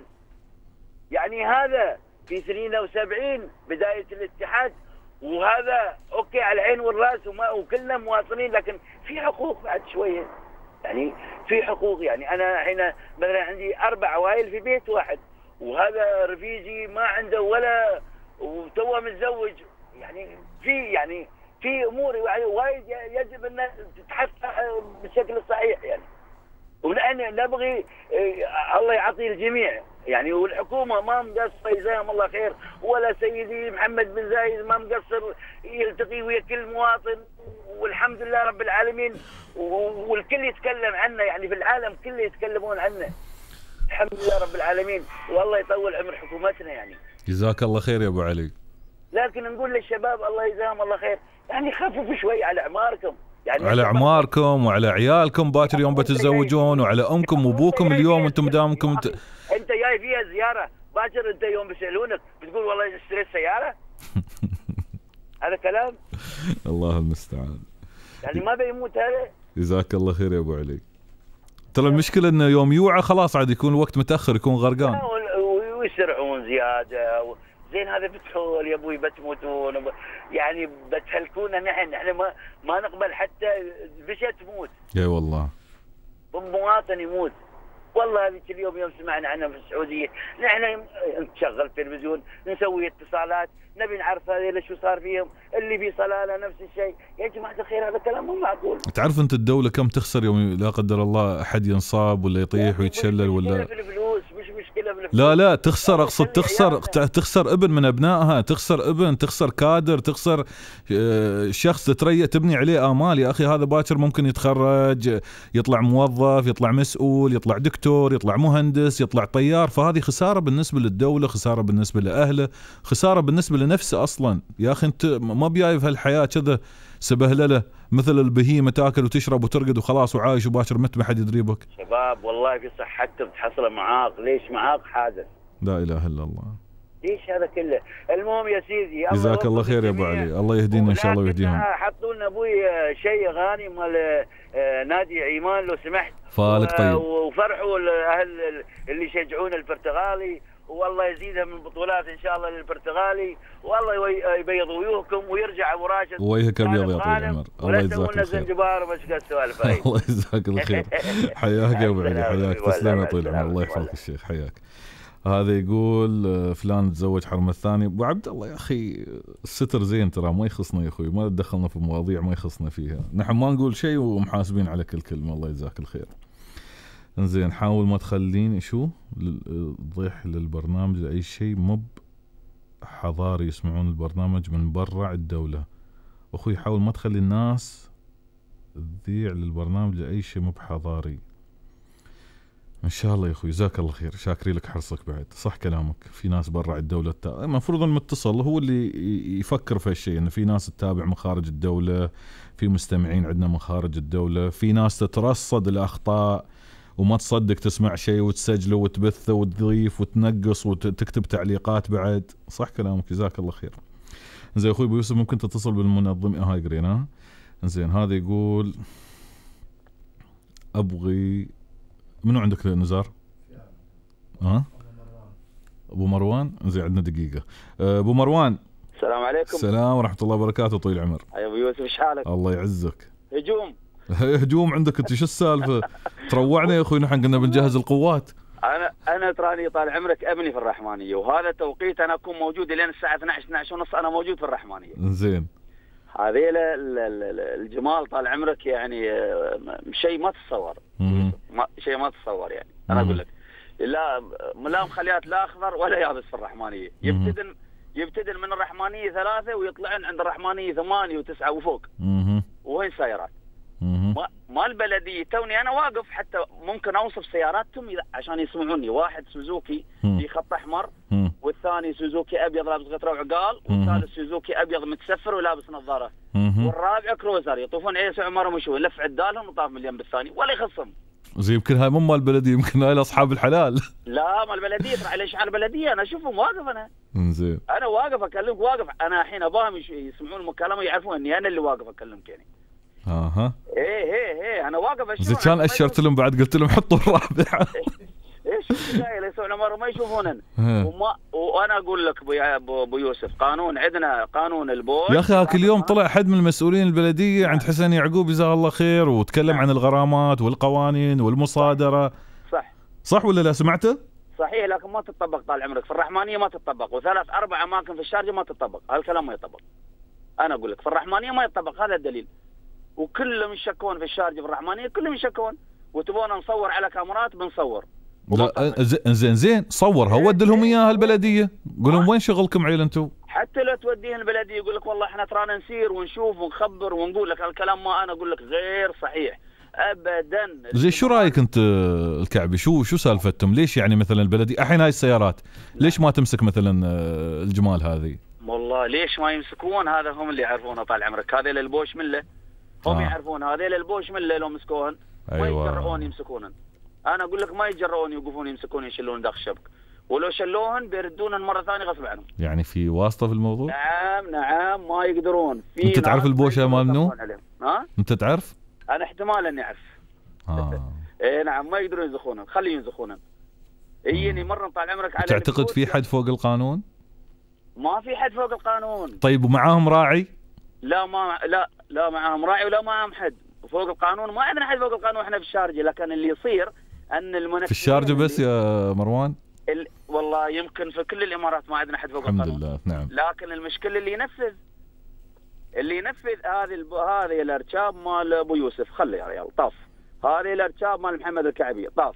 يعني هذا في 72 بداية الاتحاد. وهذا أوكي على العين والرأس وما وكلنا مواطنين لكن في حقوق بعد شوية. يعني في حقوق. يعني أنا هنا مثلا عندي أربع عوائل في بيت واحد. وهذا رفيجي ما عنده ولا وتوه متزوج. يعني في يعني في أمور يعني وايد يجب أن تتحقق بالشكل الصحيح يعني. ونحن نبغي إيه، الله يعطي الجميع. يعني والحكومة ما مقصرة جزاهم الله خير. ولا سيدي محمد بن زايد ما مقصر يلتقي ويا كل مواطن. والحمد لله رب العالمين. والكل يتكلم عنه. يعني في العالم كله يتكلمون عنه. الحمد لله رب العالمين. والله يطول عمر حكومتنا يعني. جزاك الله خير يا أبو علي. لكن نقول للشباب الله يجزاهم الله خير. يعني خففوا شوي على أعماركم. يعني على أعماركم وعلى عيالكم. باكر يوم بتتزوجون وعلى أمكم وأبوكم اليوم أنتم دامكم ت... أنت جاي فيها زيارة. باكر أنت يوم بيسألونك بتقول والله اشتريت سيارة؟ هذا كلام؟ الله المستعان. يعني ما بيموت هذا؟ جزاك الله خير يا أبو علي. ترى المشكلة إنه يوم يوعى خلاص عاد يكون الوقت متأخر يكون غرقان. ويسرعون زيادة. و- زين هذا بتحول يا أبوي بتموتون. وب- يعني بتهلكونا نحن. نحن ما ما نقبل حتى بشة تموت. إي والله. مواطن يموت. والله هذيك اليوم يوم سمعنا عنها في السعودية. نحن نشغل التلفزيون نسوي اتصالات نبي نعرف هذول شو صار فيهم اللي في صلاله نفس الشيء. يا جماعة الخير هذا كلام مو معقول. تعرف أنت الدولة كم تخسر يوم لا قدر الله أحد ينصاب ولا يطيح ويتشلل ولا في الفلوس. مش مشكلة الفلوس لا لا تخسر أقصد تخسر. تخسر ابن من أبنائها تخسر ابن تخسر كادر تخسر آه، شخص تري تبني عليه آمال. يا أخي هذا باكر ممكن يتخرج يطلع موظف يطلع مسؤول يطلع دكتور يطلع مهندس يطلع طيار. فهذه خسارة بالنسبة للدولة خسارة بالنسبة لأهله خسارة بالنسبة لنفسه أصلا. يا أخي أنت ما بجايب هالحياة كذا سبهلله مثل البهيمة تاكل وتشرب وترقد وخلاص وعايش وباكر مت ما حد يدري بك شباب والله في صحتكم تحصل معاق. ليش معاق؟ حادث. لا إله إلا الله. ليش هذا كله؟ المهم يا سيدي جزاك الله خير يا أبو. علي. الله يهدينا إن شاء الله ويهديهم. حطوا لنا أبوي آه، شيء اغاني مال آه، نادي عيمان لو سمحت. فالك طيب. وفرحوا الأهل اللي يشجعون البرتغالي. والله يزيدها من بطولات إن شاء الله للبرتغالي. والله يبيض وجوهكم ويرجع أبو راشد. ويهك ابيض يا طويل العمر الله يجزاك الخير. زنجبار ومش السوالف الله يجزاك الخير. حياك يا أبو علي. حياك. تسلم يا طويل العمر. الله يحفظك. الشيخ حياك. هذا يقول آه، فلان تزوج حرم الثاني. أبو عبد الله يا أخي الستر زين ترى ما يخصنا يا أخوي. ما تدخلنا في مواضيع ما يخصنا فيها. نحن ما نقول شيء ومحاسبين على كل كلمة. الله يجزاك الخير. انزين حاول ما تخليني شو؟ لل- ضيح للبرنامج لاي شيء مب حضاري يسمعون البرنامج من برا الدولة. أخوي حاول ما تخلي الناس تذيع للبرنامج لاي شيء مو بحضاري إن شاء الله يا أخوي جزاك الله خير. شاكري لك حرصك بعد. صح كلامك. في ناس برا الدولة. المفروض المتصل هو اللي يفكر في هالشيء. إنه في ناس تتابع من خارج الدولة في مستمعين عندنا من خارج الدولة في ناس تترصد الأخطاء. وما تصدق تسمع شيء وتسجله وتبثه وتضيف وتنقص وتكتب تعليقات بعد. صح كلامك جزاك الله خير. زين أخوي أبو يوسف ممكن تتصل بالمنظم هاي جرين ها زين هذا يقول أبغي منو عندك نزار؟ ها؟ أبو مروان. زين عندنا دقيقة. أه، أبو مروان. السلام عليكم. السلام ورحمة الله وبركاته طويل العمر. يا أبو يوسف إيش حالك؟ الله يعزك. هجوم. هجوم عندك أنت شو السالفة؟ تروعنا يا أخوي نحن قلنا بنجهز القوات. أنا أنا تراني طال عمرك ابني في الرحمانية وهذا توقيت أنا أكون موجود لين الساعة 12 12 ونص أنا موجود في الرحمانية. زين هذيل ال- ال- ال- الجمال طال عمرك يعني آه، شيء ما تتصور. شيء ما تتصور يعني. أنا. أقول لك لا لا مخليات لا أخضر ولا يابس في الرحمانية. يبتدن يبتدن من الرحمانية ثلاثة ويطلعن عند الرحمانية ثمانية وتسعة وفوق. وين سيارات مهم. ما ما البلدية توني أنا واقف حتى ممكن أوصف سياراتهم عشان يسمعوني واحد سوزوكي. في خط أحمر. والثاني سوزوكي أبيض لابس غتره وعقال. والثالث سوزوكي أبيض متسفر ولابس نظارة. والرابع كروزر يطوفون عيس عمرهم ويشوفون لف عدالهم وطاف من اليم الثاني ولا يخصهم زين يمكن هاي مو مال البلديه يمكن هاي لأصحاب الحلال لا ما البلديه ترى على على البلديه أنا أشوفهم واقف أنا زين أنا واقف أكلمك واقف أنا الحين أباهم يسمعون المكالمة يعرفون إني أنا اللي واقف أكلمك يعني أها. إيه إيه إيه أنا واقف أشوف زين كان أشرت لهم بعد قلت لهم حطوا الرابع. إيش البدايه يسوون عمر ما يشوفوننا. وما وأنا أقول لك أبو أبو يوسف قانون عندنا قانون البول يا أخي هاك اليوم طلع حد من المسؤولين البلدية عند حسين يعقوب جزاه الله خير وتكلم عن الغرامات والقوانين والمصادرة. صح. صح. ولا لا؟ سمعته؟ صحيح لكن ما تطبق طال عمرك. في الرحمانية ما تطبق وثلاث أربع أماكن في الشارجة ما تطبق. هالكلام ما يطبق. أنا أقول لك في الرحمانية ما يطبق هذا الدليل. وكلهم يشكون في الشارجه في الرحمانية كلهم يشكون. وتبون نصور على كاميرات بنصور. لا زين زين زين. صورها ود لهم إياها البلدية. قول لهم وين شغلكم عيل أنتم؟ حتى لو توديه البلدية يقول لك والله إحنا ترانا نسير ونشوف ونخبر ونقول لك الكلام ما أنا أقول لك غير صحيح. ابدا. زين شو رأيك أنت الكعبي؟ شو شو سالفتهم؟ ليش يعني مثلا البلدية الحين هاي السيارات ليش ما تمسك مثلا آه، الجمال هذه؟ والله ليش ما يمسكون؟ هذا هم اللي يعرفونه طال عمرك. هذا البوش مله هم آه. يعرفون هذا البوش مله لو مسكوهن ما أيوة. يتجرؤون يمسكونن أنا أقول لك ما يتجرؤون يوقفون يمسكون يشيلون داخل الشبك ولو شلوهن بيردونن مرة ثانية غصب عنهم يعني في واسطة في الموضوع نعم نعم ما يقدرون في أنت تعرف ناس البوشة ما مال منو؟ يقدرون عليهم. ها أنت تعرف؟ أنا احتمال إني أعرف آه اي نعم ما يقدرون ينزخونن خليه ينزخونن يجيني مرة طال عمرك على تعتقد في حد فوق القانون؟ ما في حد فوق القانون طيب ومعاهم راعي؟ لا ما لا لا معاهم راعي ولا معاهم حد. فوق القانون ما عندنا حد فوق القانون إحنا في الشارجة لكن اللي يصير أن المنفذين في الشارجة بس يا مروان؟ ال... والله يمكن في كل الإمارات ما عندنا حد فوق الحمد القانون. لله نعم. لكن المشكلة اللي ينفذ اللي ينفذ هذه الب... هذه الارشاب مال أبو يوسف. خلي يا ريال طاف. هذه الارشاب مال محمد الكعبي طاف.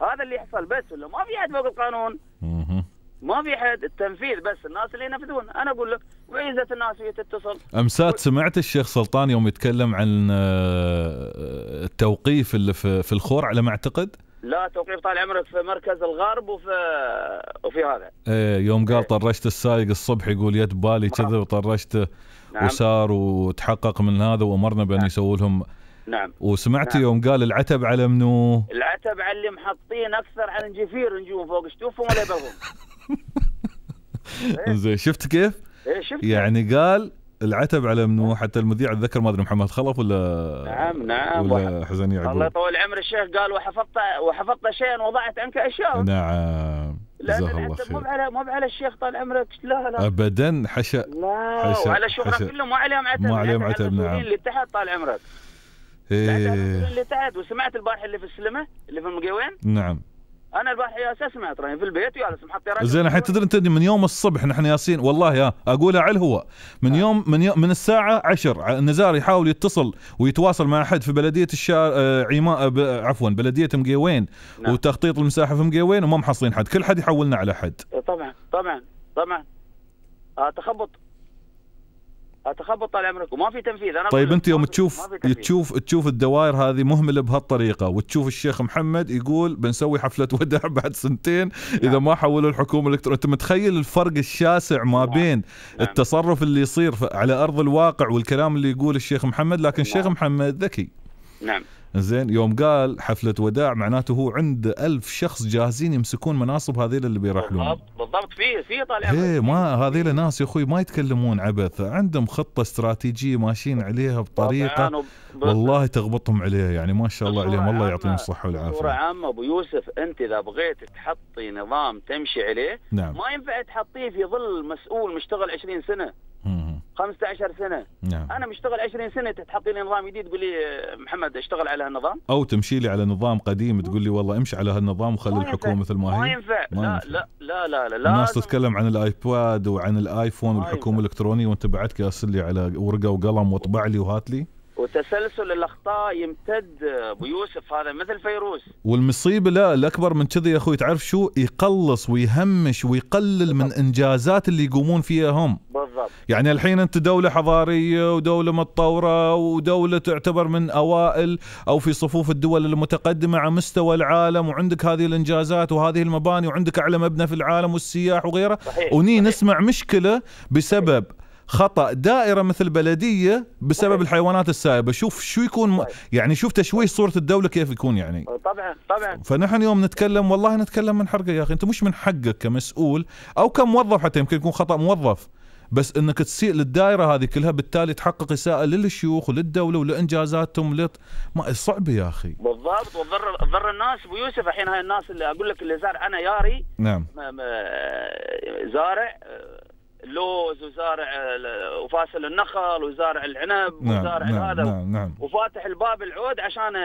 هذا اللي يحصل بس ولا ما في حد فوق القانون. ما في حد التنفيذ بس الناس اللي ينفذون. أنا أقول لك وعزة الناس وهي تتصل. امسات سمعت الشيخ سلطان يوم يتكلم عن آه، التوقيف اللي في في الخور على ما أعتقد؟ لا توقيف طال عمرك في مركز الغرب وفي وفي هذا. إيه يوم قال طرشت السايق الصبح يقول يد بالي كذا وطرشته نعم. وسار وتحقق من هذا وأمرنا بأن نعم. يسووا لهم. نعم. وسمعت نعم. يوم قال العتب على منو؟ العتب على اللي محطين أكثر عن الجفير نجوم فوق شتوفهم ولا يبغون. زين شفت كيف؟ إيه شفت يعني قال العتب على منو؟ حتى المذيع اتذكر ما أدري محمد خلف ولا نعم نعم. ولا الله يعقوب؟ يطول عمر الشيخ قال وحفظت وحفظت شيئا وضعت عنك أشياء. نعم. جزاه الله العتب مو خير. على مو على الشيخ طال عمرك. لا لا. ابدا حشا لا حشا- وعلى الشهرة حشا. كلهم ما عليهم عتب. ما عليهم عتب، نعم. اللي تحت طال عمرك. إيه. المسؤولين اللي تحت وسمعت البارحه اللي في السلمه اللي في المقيوين نعم. أنا البارحه يا اسمع ترى في البيت وجالس محطي راديو. زين الحين تدري أنت من يوم الصبح نحن ياسين والله يا اقولها على الهواء من يوم من يوم من الساعة 10 النزار يحاول يتصل ويتواصل مع أحد في بلدية الشار آه، عماء ب- عفوا بلدية مقيوين نعم. وتخطيط المساحة في مقيوين وما محصلين حد كل حد يحولنا على حد. طبعا طبعا طبعا. آه تخبط. آه تخبط طال عمرك وما في تنفيذ أنا طيب أنت يوم تشوف. تشوف تشوف الدوائر هذه مهملة بهالطريقة وتشوف الشيخ محمد يقول بنسوي حفلة وداع بعد سنتين إذا ما حولوا الحكومة الالكترونيه أنت متخيل الفرق الشاسع ما نعم. بين نعم. التصرف اللي يصير على أرض الواقع والكلام اللي يقول الشيخ محمد لكن الشيخ نعم. محمد ذكي نعم زين يوم قال حفلة وداع معناته هو عنده ألف شخص جاهزين يمسكون مناصب هذيل اللي بيرحلون بالضبط بالضبط. في في طال عمرك هي ما هذيل ناس يا أخوي ما يتكلمون عبث. عندهم خطة استراتيجية ماشيين عليها بطريقة والله تغبطهم عليها. يعني ما شاء الله عليهم. الله يعطيهم الصحة والعافية. عامة أبو يوسف أنت إذا بغيت تحطي نظام تمشي عليه نعم. ما ينفع تحطيه في ظل مسؤول مشتغل 20 سنة. مم. 15 سنة. نعم. أنا مشتغل 20 سنة تحطي لي نظام جديد. تقول لي محمد أشتغل على هالنظام؟ أو تمشي لي على نظام قديم تقول لي والله امشي على هالنظام وخلي الحكومة. مثل ما هي. ما ينفع. لا لا لا لا لا الناس تتكلم عن الآيباد وعن الآيفون والحكومة. الإلكترونية وانت بعدك ارسل لي على ورقة وقلم واطبع لي وهات لي. وتسلسل الأخطاء يمتد أبو يوسف هذا مثل فيروز والمصيبة لا الأكبر من كذا يا أخوي تعرف شو؟ يقلص ويهمش ويقلل من إنجازات اللي يقومون فيها هم بالضبط. يعني الحين أنت دولة حضارية ودولة متطورة ودولة تعتبر من أوائل أو في صفوف الدول المتقدمة على مستوى العالم وعندك هذه الإنجازات وهذه المباني وعندك أعلى مبنى في العالم والسياح وغيره. صحيح وني صحيح. نسمع مشكلة بسبب خطأ دائرة مثل بلدية بسبب. الحيوانات السائبة. شوف شو يكون. يعني شوف تشويه صورة الدولة كيف يكون يعني. طبعا طبعا. فنحن يوم نتكلم والله نتكلم من حرقة يا أخي. أنت مش من حقك كمسؤول أو كموظف حتى يمكن يكون خطأ موظف. بس إنك تسيء للدائرة هذه كلها بالتالي تحقق إساءة للشيوخ وللدولة ولانجازاتهم لط... ما صعبة يا أخي. بالضبط. وتضر تضر الناس. أبو يوسف الحين هاي الناس اللي أقول لك اللي زارع أنا ياري. نعم. زارع. اللوز وزارع وفاصل النخل وزارع العنب نعم وزارع نعم هذا نعم, نعم. وفاتح الباب العود عشان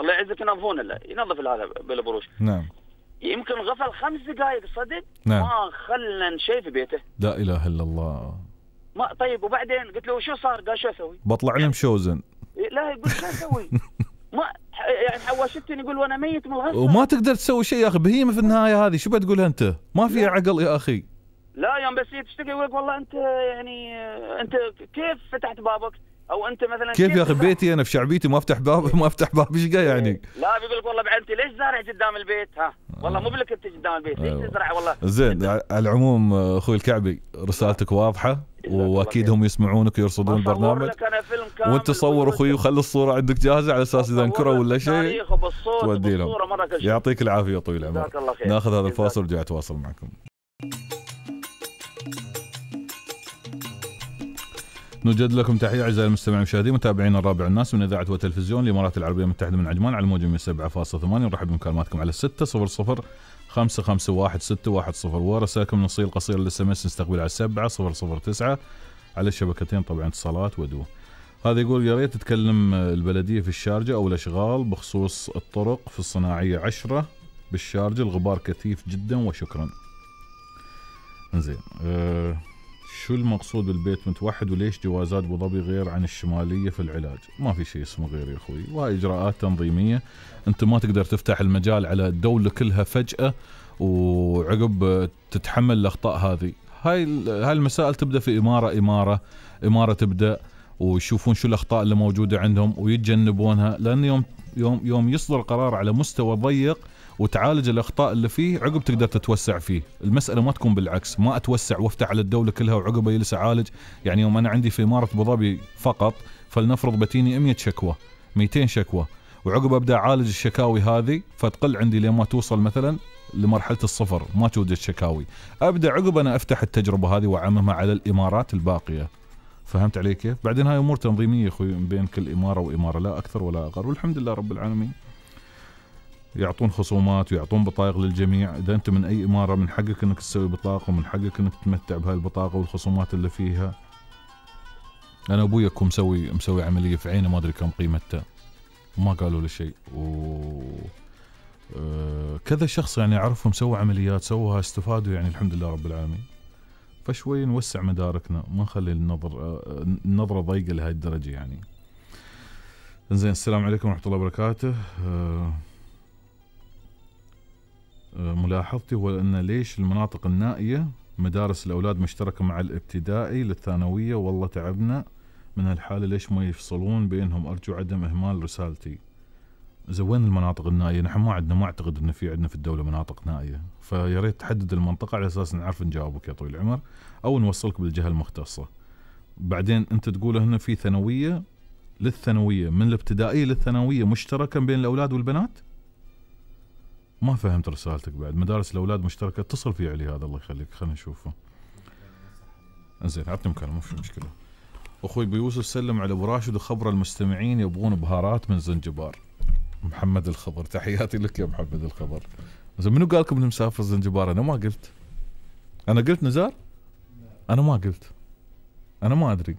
الله يعزك ينظفون له ينظف هذا بالبروش. نعم. يمكن غفل خمس دقائق صدق نعم. ما خلى شيء في بيته. لا إله إلا الله. ما طيب وبعدين قلت له شو صار؟ قال شو أسوي؟ بطلع لهم شوزن لا يقول شو أسوي؟ ما يعني حوشتني يقول وأنا ميت من الغفله وما تقدر تسوي شيء يا أخي بهيمه في النهاية هذه شو بتقولها أنت؟ ما فيها عقل يا أخي. لا يوم بس تشتكي يقول لك والله أنت يعني أنت كيف فتحت بابك؟ أو أنت مثلا كيف يا أخي؟ بيتي أنا في شعبيتي ما أفتح باب ما أفتح باب إيش يعني لا بيقول لك والله بعد أنت ليش زارع قدام البيت ها؟ والله مو بلك أنت قدام البيت ليش أيوة. تزرع والله؟ زين على العموم أخوي الكعبي رسالتك واضحة وأكيد. هم يسمعونك ويرصدون البرنامج وانت صور أخوي وخلي الصورة عندك جاهزة على أساس إذا انكروا ولا شيء تودي لهم. يعطيك العافية طويل العمر ناخذ هذا الفاصل ورجع اتواصل معكم نجد لكم تحية أعزائي المستمعين المشاهدين متابعين الرابعة والناس من إذاعة وتلفزيون الإمارات العربية المتحدة من عجمان على الموجة 107.8 نرحب بمكالماتكم على 6 0 0 5 5 1 6 1 0 ورسائلكم النصية القصيرة ال SMS نستقبل على 7 0 0 9 على الشبكتين طبعا اتصالات ودو. هذا يقول يا ريت تتكلم البلدية في الشارجة أو الأشغال بخصوص الطرق في الصناعية عشرة بالشارجة. الغبار كثيف جدا وشكرا. زين أه شو المقصود بالبيت متوحد وليش جوازات أبو ظبي غير عن الشمالية في العلاج؟ ما في شيء اسمه غير يا أخوي، وهاي إجراءات تنظيمية، أنت ما تقدر تفتح المجال على الدولة كلها فجأة وعقب تتحمل الأخطاء هذه، هاي هاي المسائل تبدأ في إمارة إمارة، إمارة تبدأ ويشوفون شو الأخطاء اللي موجودة عندهم ويتجنبونها لأن يوم يوم يوم يصدر قرار على مستوى ضيق وتعالج الأخطاء اللي فيه عقب تقدر تتوسع فيه. المسألة ما تكون بالعكس ما أتوسع وأفتح على الدولة كلها وعقب يجلس اعالج يعني يوم أنا عندي في إمارة أبو ظبي فقط فلنفرض بتيني 100 شكوى 200 شكوى وعقب أبدأ أعالج الشكاوي هذه فتقل عندي لين ما توصل مثلا لمرحلة الصفر ما توجد شكاوي. أبدأ عقب أنا أفتح التجربة هذه وأعممها على الإمارات الباقية. فهمت علي كيف؟ بعدين هاي أمور تنظيمية أخوي بين كل إمارة وإمارة لا أكثر ولا أقل. والحمد لله رب العالمين. يعطون خصومات ويعطون بطايق للجميع. إذا أنت من أي إمارة من حقك إنك تسوي بطاقة ومن حقك إنك تتمتع بهاي البطاقة والخصومات اللي فيها. أنا أبوي اكو مسوي مسوي عملية في عينه ما أدري كم قيمتها. وما قالوا له شيء. و آه، كذا شخص يعني أعرفهم سووا عمليات سووها استفادوا يعني الحمد لله رب العالمين. فشوي نوسع مداركنا ما نخلي النظر آه، النظرة ضيقة لهذه الدرجة يعني. زين السلام عليكم ورحمة الله وبركاته. آه، ملاحظتي هو أن ليش المناطق النائية مدارس الأولاد مشتركة مع الابتدائي للثانوية والله تعبنا من هالحالة ليش ما يفصلون بينهم أرجو عدم إهمال رسالتي زين وين المناطق النائية؟ نحن ما عندنا ما أعتقد إن في عندنا في الدولة مناطق نائية، فيا ريت تحدد المنطقة على أساس نعرف نجاوبك يا طويل العمر أو نوصلك بالجهة المختصة. بعدين أنت تقول هنا في ثانوية للثانوية من الابتدائية للثانوية مشتركه بين الأولاد والبنات؟ ما فهمت رسالتك بعد، مدارس الأولاد مشتركة اتصل في علي هذا الله يخليك خلينا نشوفه. زين عطني مكالمة ما في مشكلة. أخوي ابو يوسف سلم على أبو راشد وخبر المستمعين يبغون بهارات من زنجبار. محمد الخضر تحياتي لك يا محمد الخضر زين منو قال لكم انه مسافر زنجبار؟ أنا ما قلت. أنا قلت نزار؟ أنا ما قلت. أنا ما أدري.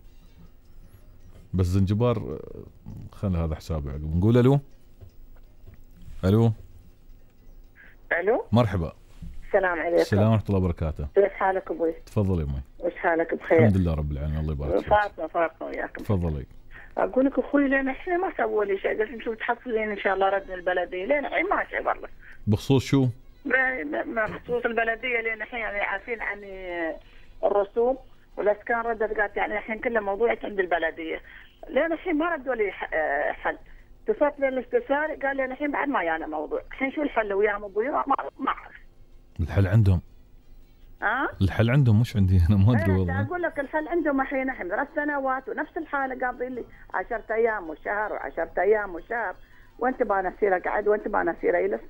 بس زنجبار آه، خل هذا حسابي عقب. نقول ألو؟ ألو؟ ألو؟ مرحبا. السلام عليكم. السلام ورحمة الله وبركاته. كيف حالك أبوي؟ تفضلي أمي. وش حالك؟ بخير؟ الحمد لله رب العالمين. الله يبارك فيك. فاطمة فاطمة وياكم. تفضلي. أقول لك أخوي لين الحين ما سووا لي شيء. قلت نشوف تحصلين إن شاء الله رد من البلدية؟ لين الحين ما شيء والله. بخصوص شو؟ بخصوص البلدية لين الحين يعني عارفين عن الرسوم والاسكان ردت قالت يعني الحين كله موضوعك عند البلدية. لين الحين ما ردوا لي آه، حل. اتصلت للاستشاري قال لي الحين بعد ما جانا موضوع. الحين شو الحل؟ وياهم أبوي ما ما أعرف. الحل عندهم. ها؟ الحل عندهم مش عندي أنا ما أدري أنا والله. أقول لك الحل عندهم الحين الحين ثلاث سنوات ونفس الحالة قاضين لي 10 أيام وشهر و10 أيام وشهر. وأنت ما نسير قاعد وأنت ما نسير يجلس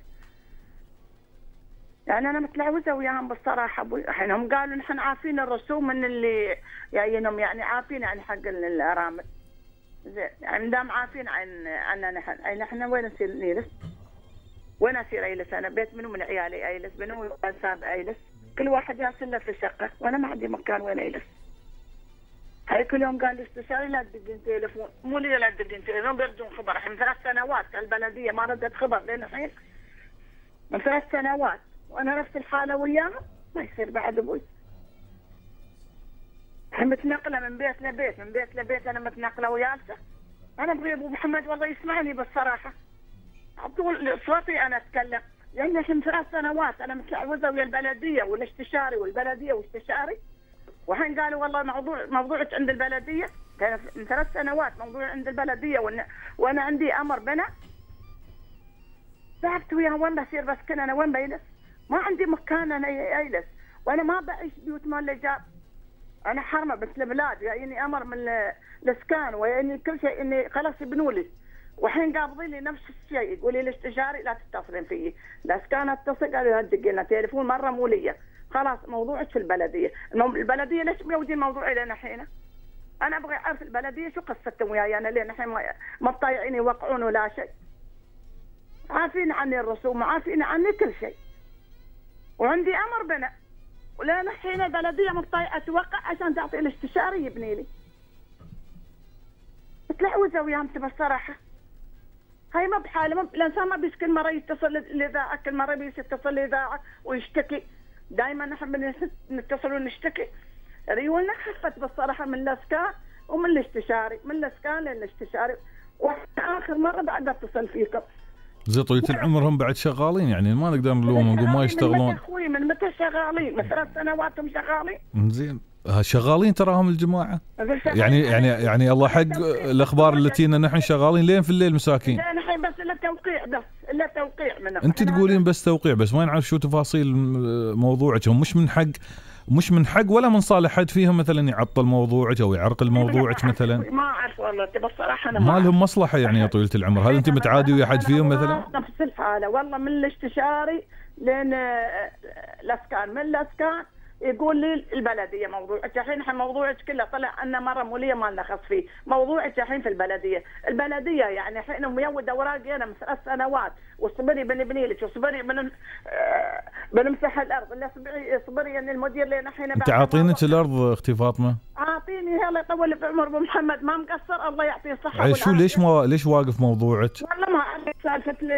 يعني أنا متلعوزه وياهم بالصراحة أبوي. الحين هم قالوا نحن عارفين الرسوم من اللي جايينهم يعني عارفين يعني حق الأرامل. زين. يعني دام عارفين عن عنا نحن نحن وين نصير نجلس؟ وين اصير اجلس أنا بيت منو؟ من عيالي اجلس منو؟ أنساب اجلس كل واحد جالس له في شقة. وأنا ما عندي مكان وين اجلس هاي كل يوم قال لي استشاري لا تدقين تليفون. مو لي لا تدقين تليفون. بيردون خبر. الحين ثلاث سنوات البلدية ما ردت خبر لين الحين. من ثلاث سنوات. وأنا نفس الحالة وياهم ما يصير بعد أبوي. متنقله من بيت لبيت من بيت لبيت أنا متنقله ويالسه أنا ابغي أبو محمد والله يسمعني بالصراحة. طول صوتي أنا أتكلم. لأن الحين ثلاث سنوات أنا متعوزه ويا البلدية والاستشاري والبلدية واستشاري وحين قالوا والله موضوع موضوعك عند البلدية؟ كان من ثلاث سنوات موضوع عند البلدية وأنا, عندي أمر بنا. ذهبت وياها وين بصير بسكن أنا وين بجلس؟ ما عندي مكان أنا اجلس وأنا ما بعيش بيوت مال الرجال أنا حرمة مثل البلاد جايني أمر من ال- الإسكان ويعني كل شيء إني خلاص يبنوا لي. وحين قابضين لي نفس الشيء يقول لي الاستشاري لا تتصلين فيي الإسكان اتصل قالوا تدقي لنا تليفون مرة مو لي خلاص موضوعك في البلدية. البلدية ليش مودين موضوعي لنا الحين أنا أبغى أعرف البلدية شو قصتهم وياي أنا لين الحين ما طايعين يوقعون ولا شيء. عارفين عني الرسوم عارفين عني كل شيء. وعندي أمر بنا ولين الحين البلديه مطيعه توقع عشان تعطي الاستشاري يبني لي. متلعوزه وياهم تبى الصراحة. هاي ما بحاله ما الانسان ما بيسكن مرة يتصل الإذاعة كل مرة بيتصل الإذاعة ويشتكي. دائما نحن نتصل ونشتكي. ريولنا خفت بالصراحة من الأسكان ومن الاستشاري من الأسكان للإستشاري. واخر مرة بعد اتصل فيكم. زي طويلة العمر هم بعد شغالين يعني ما نقدر نلومهم نقول ما يشتغلون. أخوي من متى شغالين؟ من ثلاث سنوات هم شغالين. زين. شغالين تراهم الجماعة؟ يعني يعني يعني الله حق الأخبار اللي تينا نحن شغالين لين في الليل مساكين. لا الحين بس إلا توقيع بس إلا توقيع منهم. أنت تقولين بس توقيع بس ما نعرف شو تفاصيل موضوعك هم مش من حق مش من حق ولا من صالح حد فيهم مثلا يعطل موضوعك أو يعرقل موضوعك مثلا. ما أعرف والله تبى الصراحه أنا ما. لهم مصلحة يعني يا طويلة العمر. هل أنت متعادي ويا حد فيهم مثلا؟ نفس الحالة. والله من الاستشاري لين آه، الاسكان من الاسكان يقول لي البلدية موضوعك الحين إحنا موضوعك كله طلع أن مرة مولية ما لنا خص فيه، موضوعك الحين في البلدية، البلدية يعني الحين ميود اوراقي أنا من ثلاث سنوات واصبري بنبني لك واصبري بن آه، بنمسح الأرض اللي اصبري اصبري ان المدير لين الحين أنت عاطينك الأرض أختي فاطمة؟ اعطيني الله يطول في عمر أبو محمد ما مقصر الله يعطيه الصحة شو ليش ما ليش واقف موضوعك؟ والله ما عندي سالفة ال-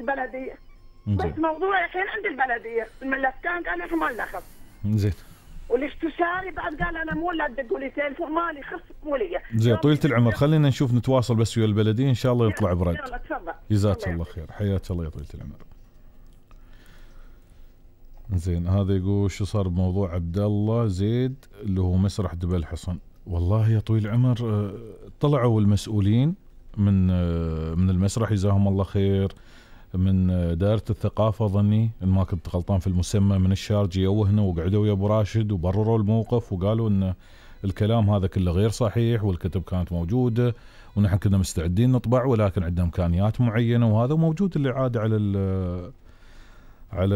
البلديه بس موضوعي الحين عند البلدية الملف كان قال إحنا ما لنا خص زين. والاستشاري بعد قال أنا مو لا تدقوا لي تليفون مالي خص موليه زين طويلة العمر خلينا نشوف نتواصل بس ويا البلديه إن شاء الله يطلع برد. يلا تفضل. جزاك الله خير. حياك الله يا طويلة العمر. زين هذا يقول شو صار بموضوع عبد الله زيد اللي هو مسرح دبل الحصن والله يا طويل العمر آه، طلعوا المسؤولين من آه، من المسرح جزاهم الله خير. من آه، دائرة الثقافة ظني إن ما كنت غلطان في المسمى من الشارجة يوهنا وقعدوا ويا أبو راشد وبرروا الموقف وقالوا إن الكلام هذا كله غير صحيح والكتب كانت موجودة ونحن كنا مستعدين نطبع ولكن عندنا إمكانيات معينة وهذا موجود الإعادة على ال- على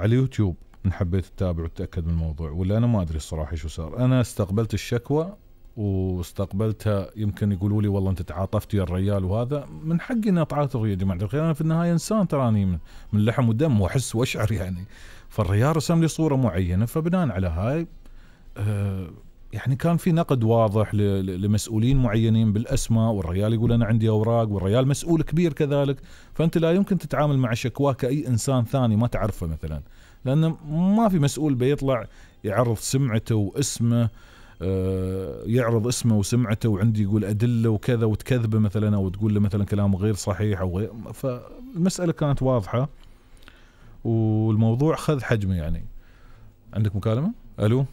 على يوتيوب إن حبيت تتابع وتتأكد من الموضوع ولا أنا ما أدري الصراحة شو صار. أنا استقبلت الشكوى واستقبلتها يمكن يقولوا لي والله انت تعاطفت يا الريال وهذا من حقي إني اتعاطف يا جماعة الخير. أنا في النهاية إنسان تراني من, من لحم ودم وأحس وأشعر يعني. فالريال رسم لي صورة معينة فبناء على هاي آه يعني كان في نقد واضح لمسؤولين معينين بالأسماء والريال يقول أنا عندي أوراق والريال مسؤول كبير كذلك. فأنت لا يمكن تتعامل مع شكواه كاي إنسان ثاني ما تعرفه مثلا لأن ما في مسؤول بيطلع يعرض سمعته واسمه يعرض اسمه وسمعته وعندي يقول أدلة وكذا وتكذبه مثلا أو تقول له مثلا كلام غير صحيح أو غير فالمسألة كانت واضحة والموضوع خذ حجمه يعني. عندك مكالمة؟ ألو؟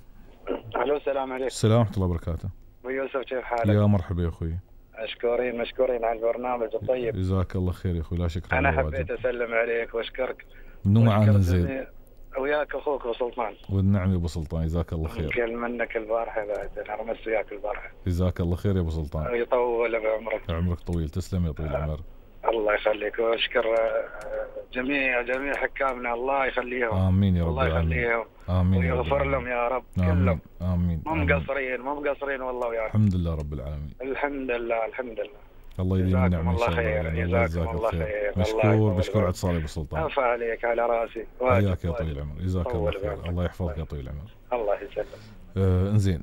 ألو السلام عليكم. السلام ورحمة الله وبركاته. أبو يوسف كيف حالك؟ يا مرحبا يا أخوي. مشكورين مشكورين على البرنامج الطيب. جزاك الله خير يا أخوي لا شكر أنا. حبيت أسلم عليك وأشكرك. منو معانا زين وياك أخوك أبو سلطان. والنعم يا أبو سلطان جزاك الله خير. كل منك البارحة بعد أنا رمست وياك البارحة. جزاك الله خير يا أبو سلطان. ويطول بعمرك. عمرك طويل تسلم يا طويل العمر. الله يخليك وأشكر آه، جميع جميع حكامنا الله يخليهم. آمين يا رب الله يخليهم. آمين ويغفر. لهم يا رب كلهم. آمين مو. مقصرين مو مقصرين والله وياك الحمد لله رب العالمين. الحمد لله الحمد لله. الله يديم إن الله شاء الله خير، يعني جزاكم الله خير. الله مشكور مشكور بعمرك. اتصال يا أبو سلطان. عفا عليك على رأسي. حياك يا. طويل العمر. جزاك الله خير. الله يحفظك يا طويل العمر. الله يسلمك. آه إنزين.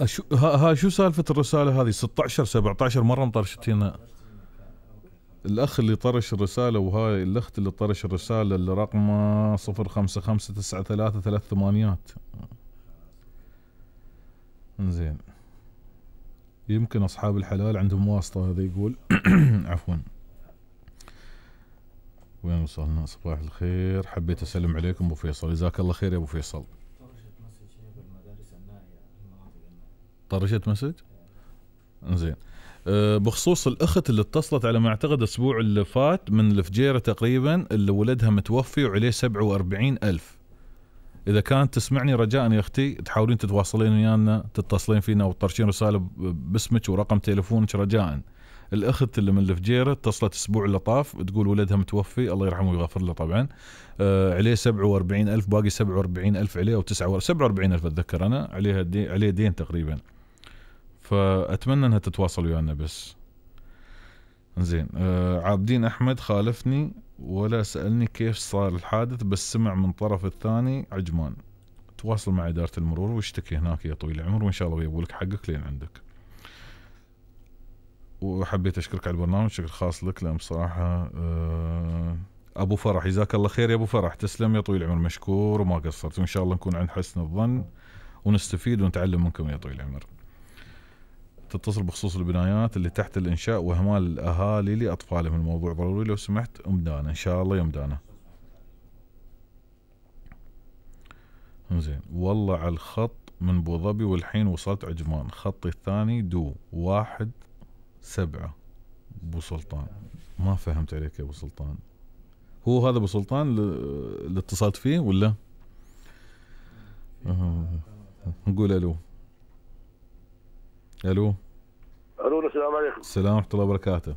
أشو ها, ها شو سالفة الرسالة هذه؟ 16 17 مرة مطرشتينا الأخ اللي طرش الرسالة وهاي الأخت اللي طرش الرسالة اللي رقمه 055933 إنزين. يمكن أصحاب الحلال عندهم واسطة هذا يقول. عفوا. وين وصلنا؟ صباح الخير. حبيت أسلم عليكم أبو فيصل. جزاك الله خير يا أبو فيصل. طرشت مسج؟ زين. أه بخصوص الأخت اللي اتصلت على ما أعتقد الأسبوع اللي فات من الفجيرة تقريبا اللي ولدها متوفي وعليه 47 ألف. إذا كانت تسمعني رجاء يا أختي تحاولين تتواصلين ويانا تتصلين فينا أو تطرشين رساله باسمك ورقم تليفونك رجاء. الأخت اللي من الفجيرة اتصلت الأسبوع اللي طاف تقول ولدها متوفي الله يرحمه ويغفر له طبعا. آه عليه 47 ألف باقي 47 ألف عليه أو 47 ألف أتذكر أنا عليها دي عليه دين تقريبا. فأتمنى إنها تتواصل ويانا بس. زين آه عابدين أحمد خالفني. ولا سألني كيف صار الحادث بس سمع من طرف الثاني عجمان تواصل مع إدارة المرور واشتكي هناك يا طويل العمر وإن شاء الله بيجيبوا لك حقك لين عندك. وحبيت أشكرك على البرنامج شكر خاص لك لأن بصراحة آه أبو فرح جزاك الله خير يا أبو فرح تسلم يا طويل العمر مشكور وما قصرت وإن شاء الله نكون عند حسن الظن ونستفيد ونتعلم منكم يا طويل العمر. تتصل بخصوص البنايات اللي تحت الإنشاء واهمال الأهالي لأطفالهم. الموضوع ضروري لو سمحت. امدانا إن شاء الله يمدانا زين. والله على الخط من أبو ظبي والحين وصلت عجمان. خطي الثاني دو. واحد سبعة. أبو سلطان. ما فهمت عليك يا أبو سلطان. هو هذا أبو سلطان اللي اتصلت فيه ولا. نقول ألو. ألو. ألو السلام عليكم. السلام ورحمة الله وبركاته.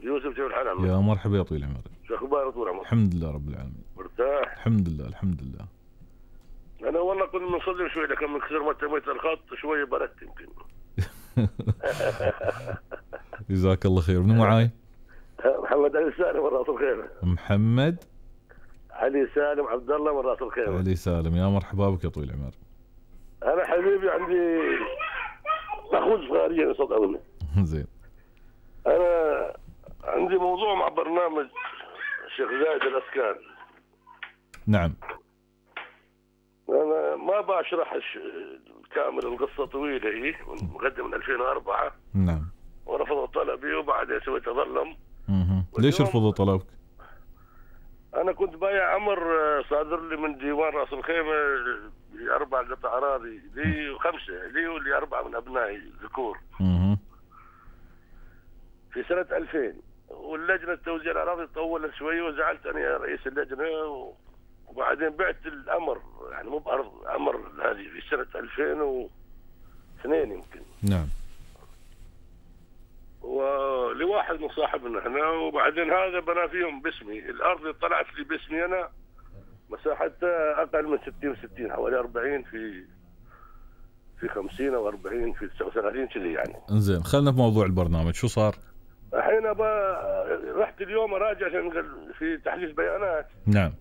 يوسف كيف الحال؟ يا مرحبا يا طويل العمر. شو أخبارك طول عمرك الحمد لله رب العالمين. مرتاح. الحمد لله الحمد لله. أنا والله كنت منصدم شوي لكن من كثر ما تميت الخط شوي بردت يمكن. جزاك الله خير. من معاي؟ محمد علي سالم من راس الخيمة. محمد. علي سالم عبد الله من راس الخيمة. علي سالم. يا مرحبا بك يا طويل العمر. أنا حبيبي عندي أخوي صغيرين يصدقوني زين. أنا عندي موضوع مع برنامج الشيخ زايد الأسكان. نعم. أنا ما بشرح كامل القصة طويلة هي من مقدم من 2004 نعم ورفضوا طلبي وبعدين سويت تظلم. مهم. ليش رفضوا طلبك؟ أنا كنت بايع أمر آه، صادر لي من ديوان رأس الخيمة أربع قطع أراضي لي وخمسه لي ولي أربعة من أبنائي ذكور. في سنة 2000 واللجنة توزيع الأراضي طولت شوي وزعلت أنا رئيس اللجنة و- وبعدين بعت الأمر يعني مو بأرض أمر هذه في سنة 2002 يمكن. نعم. ولواحد من صاحبنا هنا وبعدين هذا بنى فيهم باسمي. الأرض اللي طلعت لي باسمي أنا مساحتها أقل من 60 60 حوالي 40 في في 50 أو 40 في 39 كذي يعني. إنزين خلنا في موضوع البرنامج شو صار؟ الحين رحت اليوم اراجع عشان في تحديث بيانات. نعم.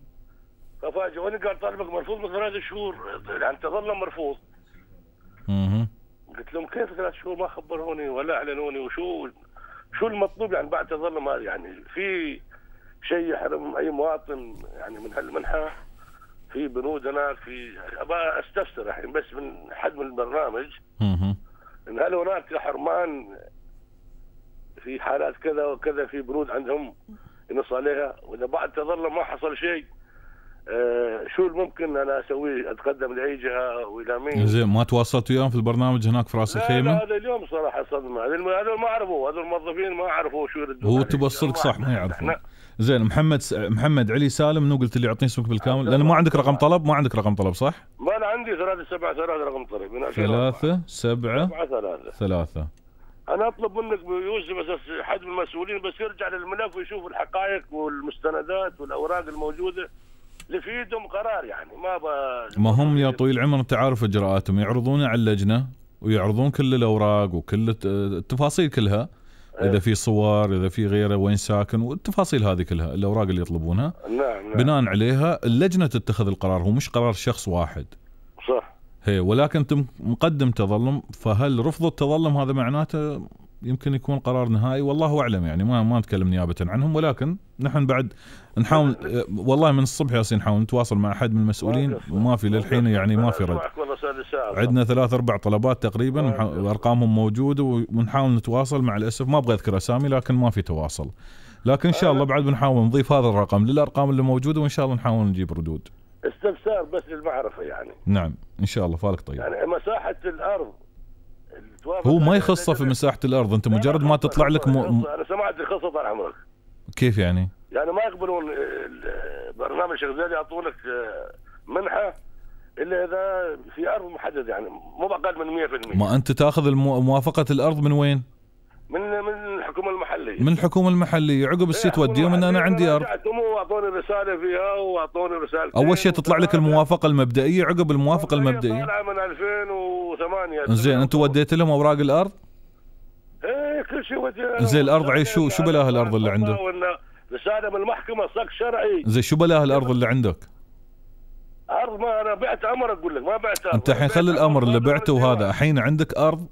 ففاجئوني قال طالبك مرفوض من ثلاث شهور. يعني تظل مرفوض. مهم. قلت لهم كيف ثلاث شهور؟ ما خبروني ولا أعلنوني. وشو شو المطلوب يعني بعد تظلم هذا يعني في شيء يحرم أي مواطن يعني من هالمنحى في بنود هناك في ابى أستفسر الحين بس من حد من البرنامج. إن هل هناك حرمان في حالات كذا وكذا في بنود عندهم ينص عليها؟ وإذا بعد تظلم ما حصل شيء آه شو الممكن أنا اسويه أتقدم لأي جهة وإلى مين؟ زين ما تواصلت وياهم في البرنامج هناك في رأس الخيمه؟ لا هذا اليوم صراحة صدمة. هذول ما عرفوا هذول الموظفين ما عرفوا شو يردون هو الصدق صح ما يعرفون. زين محمد س... محمد علي سالم منو قلت لي اعطيني اسمك بالكامل لأن ما عندك رقم طلب ما عندك رقم طلب صح؟ ما أنا عندي ثلاثة سبعة ثلاثة رقم طلب من 2004. ثلاثة سبعة سبعة ثلاثة ثلاثة أنا أطلب منك يوسف بس حد من المسؤولين بس يرجع للملف ويشوف الحقائق والمستندات والأوراق الموجودة اللي في ايدهم قرار يعني ما. ما هم يا طويل العمر انت عارف إجراءاتهم يعرضونه على اللجنة ويعرضون كل الأوراق وكل الت- التفاصيل كلها إذا في صور إذا في غيرة وين ساكن والتفاصيل هذه كلها الأوراق اللي يطلبونها. نعم نعم. بناء عليها اللجنة تتخذ القرار هو مش قرار شخص واحد. صح. هي ولكن انت مقدم تظلم فهل رفض التظلم؟ هذا معناته يمكن يكون قرار نهائي والله أعلم يعني ما ما نتكلم نيابه عنهم ولكن نحن بعد نحاول والله من الصبح ياسين نحاول نتواصل مع أحد من المسؤولين. ما في للحين يعني ما في رد. عندنا ثلاث أربع طلبات تقريبا. وارقامهم موجودة ونحاول نتواصل مع الأسف. ما أبغى أذكر أسامي لكن ما في تواصل. لكن إن شاء الله بعد بنحاول نضيف هذا الرقم للأرقام اللي موجودة وإن شاء الله نحاول نجيب ردود. استفسار بس للمعرفة يعني. نعم إن شاء الله. فالك طيب. يعني مساحة الأرض هو ما يخصه في مساحة الأرض؟ أنت مجرد ما تطلع لك م... أنا سمعت خصه طال عمرك. كيف يعني؟ يعني ما يقبلون برنامج شيخ زايد يعطونك آه، منحة إلا إذا في أرض محدد يعني مو أقل من 100% ما أنت تأخذ. موافقة الأرض من وين؟ من من الحكومة المحلية. من الحكومة المحلية. عقب السي توديهم إن أنا عندي أرض. واعطوني رسالة فيها وأعطوني رسالتين أول شيء تطلع لك. الموافقة المبدئية عقب الموافقة المبدئية. طالعة من 2008 زين انت وديت لهم أوراق الأرض؟ إيه كل شيء ودينا زين الأرض عيش شو- شو بلاها الأرض اللي عنده؟ رساله من المحكمه صك شرعي. زين شو بلاها الأرض اللي عندك؟ أرض ما أنا بعت أمر أقول لك ما بعت أرض. أنت الحين خلي الأمر اللي بعته. وهذا الحين عندك أرض؟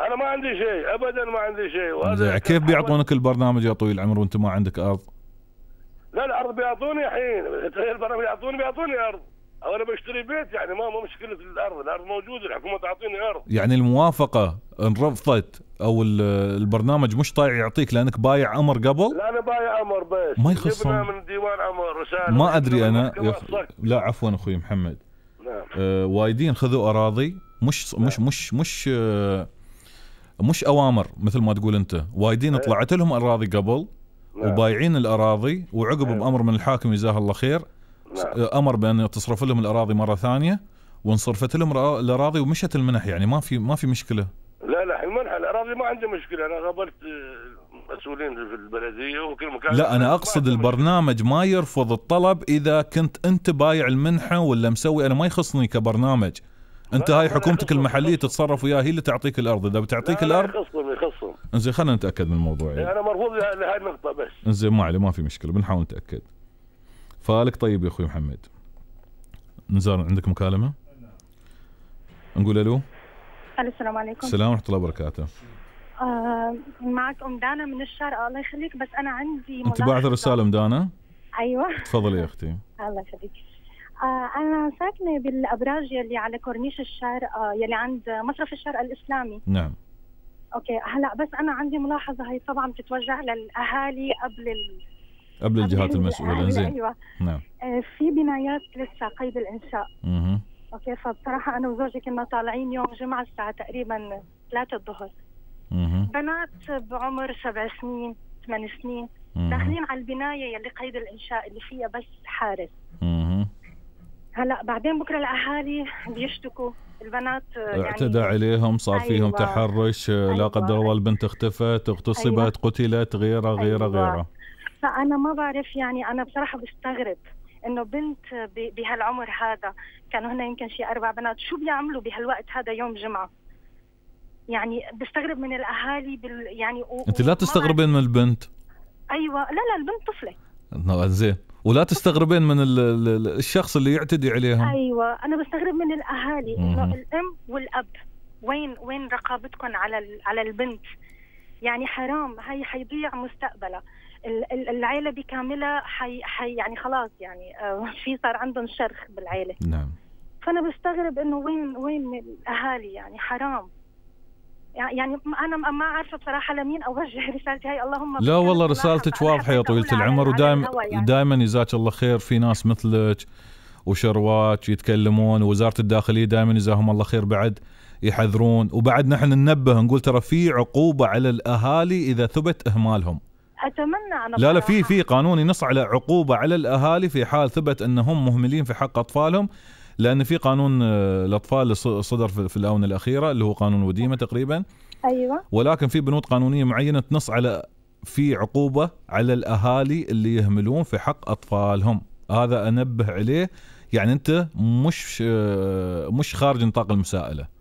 أنا ما عندي شيء ابدا ما عندي شيء. وهذا زين كيف بيعطونك البرنامج يا طويل العمر وأنت ما عندك أرض؟ لا الأرض بيعطوني الحين. البرنامج يعطوني بيعطوني أرض. أو أنا بشتري بيت يعني ما مو مشكلة الأرض. الأرض موجودة الحكومة تعطيني أرض. يعني الموافقة ان رفضت أو ال- البرنامج مش طايع يعطيك لأنك بايع أمر قبل؟ لا أنا بايع أمر بس. ما يخصهم. من ديوان أمر رسالة. ما أدري أنا صك. لا عفوا أخوي محمد. نعم. آه وايدين خذوا أراضي مش مش مش مش آه مش أوامر مثل ما تقول أنت. وايدين طلعت لهم أراضي قبل نعم. وبايعين الأراضي وعقب بأمر من الحاكم جزاه الله خير نعم. آه، أمر بأن تصرف لهم الأراضي مرة ثانية وانصرفت لهم الأراضي ومشت المنح. يعني ما في ما في مشكلة. لا لا المنحى الاراضي ما عندي مشكلة. أنا قابلت آه، مسؤولين في البلدية وكل مكان. لا أنا ما أقصد عندي مشكلة. البرنامج ما يرفض الطلب إذا كنت أنت بايع المنحة ولا مسوي أنا ما يخصني كبرنامج. أنت لا، هاي حكومتك يخصهم. تتصرف وياها هي اللي تعطيك الأرض. إذا بتعطيك لا، الأرض يخصهم يخصهم إنزين خلينا نتأكد من الموضوع. يعني. أنا مرفوض لهاي النقطة بس. إنزين ما عليه ما في مشكلة بنحاول نتأكد. فالك طيب يا أخوي محمد. نزار عندك مكالمة؟ نقول ألو؟ السلام عليكم. السلام ورحمة الله وبركاته. آه معك أم دانا من الشارقة الله يخليك بس أنا عندي أنت بعث ملاحظة. رساله مدانا أيوه. تفضلي يا أختي. الله يخليك. آه أنا ساكنة بالأبراج يلي على كورنيش الشارقة يلي عند مصرف الشارقة الإسلامي. نعم. أوكي هلا بس أنا عندي ملاحظة. هي طبعا بتتوجه للأهالي قبل ال... قبل الجهات المسؤولة. إنزين. أيوه. نعم. آه في بنايات لسه قيد الإنشاء. أها أوكي فبصراحة أنا وزوجي كنا طالعين يوم جمعة الساعة تقريبا 3 الظهر. بنات بعمر سبع سنين ثمان سنين. داخلين على البناية يلي قيد الإنشاء اللي فيها بس حارس. هلا بعدين بكرة الأهالي بيشتكوا. البنات آه، يعني اعتدى عليهم صار فيهم أيوة. تحرش لا أيوة. قدر الله البنت اختفت اغتصبت أيوة. قتلت غيره غيره أيوة. غيره. فأنا ما بعرف يعني أنا بصراحة بستغرب. إنه بنت بهالعمر هذا كانوا هنا يمكن شي أربع بنات شو بيعملوا بهالوقت هذا يوم جمعة؟ يعني بستغرب من الأهالي بال يعني و... أنت لا تستغربين من البنت. أيوه لا لا البنت طفلة. نعم، زين. ولا تستغربين من ال- ال- الشخص اللي يعتدي عليهم. أيوه أنا بستغرب من الأهالي. إنه الأم والأب وين وين رقابتكم على ال- على البنت؟ يعني حرام هي حيضيع مستقبلها. ال- ال- العيلة بكاملها حي, حي يعني خلاص يعني آه، في صار عندهم شرخ بالعيلة. نعم. فأنا بستغرب إنه وين وين الأهالي يعني حرام. يعني أنا ما- عارفة بصراحة لمين أوجه رسالتي هاي. اللهم لا والله رسالتك. واضحة يا طويلة العمر ودائما يعني. دائما جزاك الله خير في ناس مثلك وشروات يتكلمون ووزارة الداخلية دائما جزاهم الله خير بعد يحذرون. وبعد نحن ننبه نقول ترى في عقوبة على الأهالي إذا ثبت إهمالهم. أتمنى أنا لا لا في. في قانون ينص على عقوبة على الأهالي في حال ثبت أنهم مهملين في حق أطفالهم لأن في قانون آه، الأطفال صدر في في الآونة الأخيرة اللي هو قانون وديمة تقريبا. أيوه. ولكن في بنود قانونية معينة تنص على في عقوبة على الأهالي اللي يهملون في حق أطفالهم. هذا أنبه عليه يعني أنت مش آه، مش خارج نطاق المساءلة.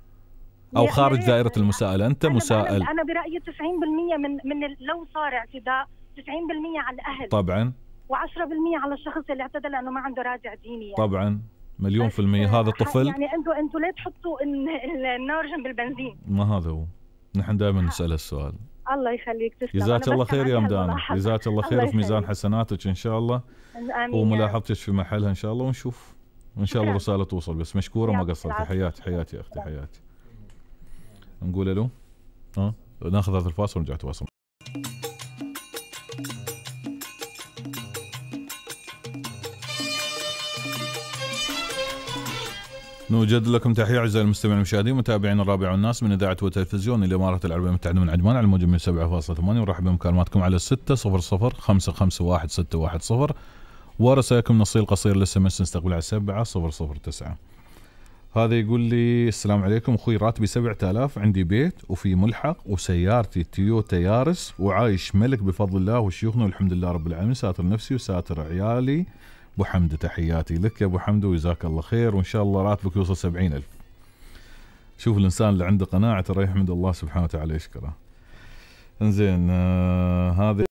أو خارج دائرة المساءلة. أنت أنا- مسائل أنا برأيي 90% من من لو صار اعتداء 90% على الأهل. طبعا. و10% على الشخص اللي اعتدى لأنه ما عنده راجع ديني يعني. طبعا. مليون في المية. آه، هذا طفل. يعني أنتوا أنتوا ليه تحطوا ال- ال- النار جنب البنزين ما هذا هو. نحن دائما نسأل السؤال. الله يخليك تسلم. جزاك الله خير يا مدانا هالملاحظة. جزاك الله خير في ميزان. حسناتك إن شاء الله. أمين. وملاحظتك في محلها إن شاء الله. ونشوف. ان شاء الله شكراً. رسالة توصل. بس مشكورة ما قصرتي. حياتي حياتي يا أختي حياتي. نقول ألو. ها؟ ناخذ هذا الفاصل ونرجع تواصل. نوجد لكم تحية أعزائي المستمعين المشاهدين متابعين الرابع والناس من إذاعة وتلفزيون الإمارات العربية المتحدة من عجمان على الموجة من 7.8 ونرحب بمكالماتكم على 600 551 610 ورسائلكم نصيل القصير لسه مس نستقبل على 7009 هذا يقول لي السلام عليكم أخوي راتبي 7000 عندي بيت وفي ملحق وسيارتي تويوتا يارس وعايش ملك بفضل الله وشيوخنا والحمد لله رب العالمين. ساتر نفسي وساتر عيالي. أبو حمد تحياتي لك يا أبو حمد وجزاك الله خير وإن شاء الله راتبك يوصل 70000 شوف الإنسان اللي عنده قناعة ترى يحمد الله سبحانه وتعالى يشكره. انزين آه هذا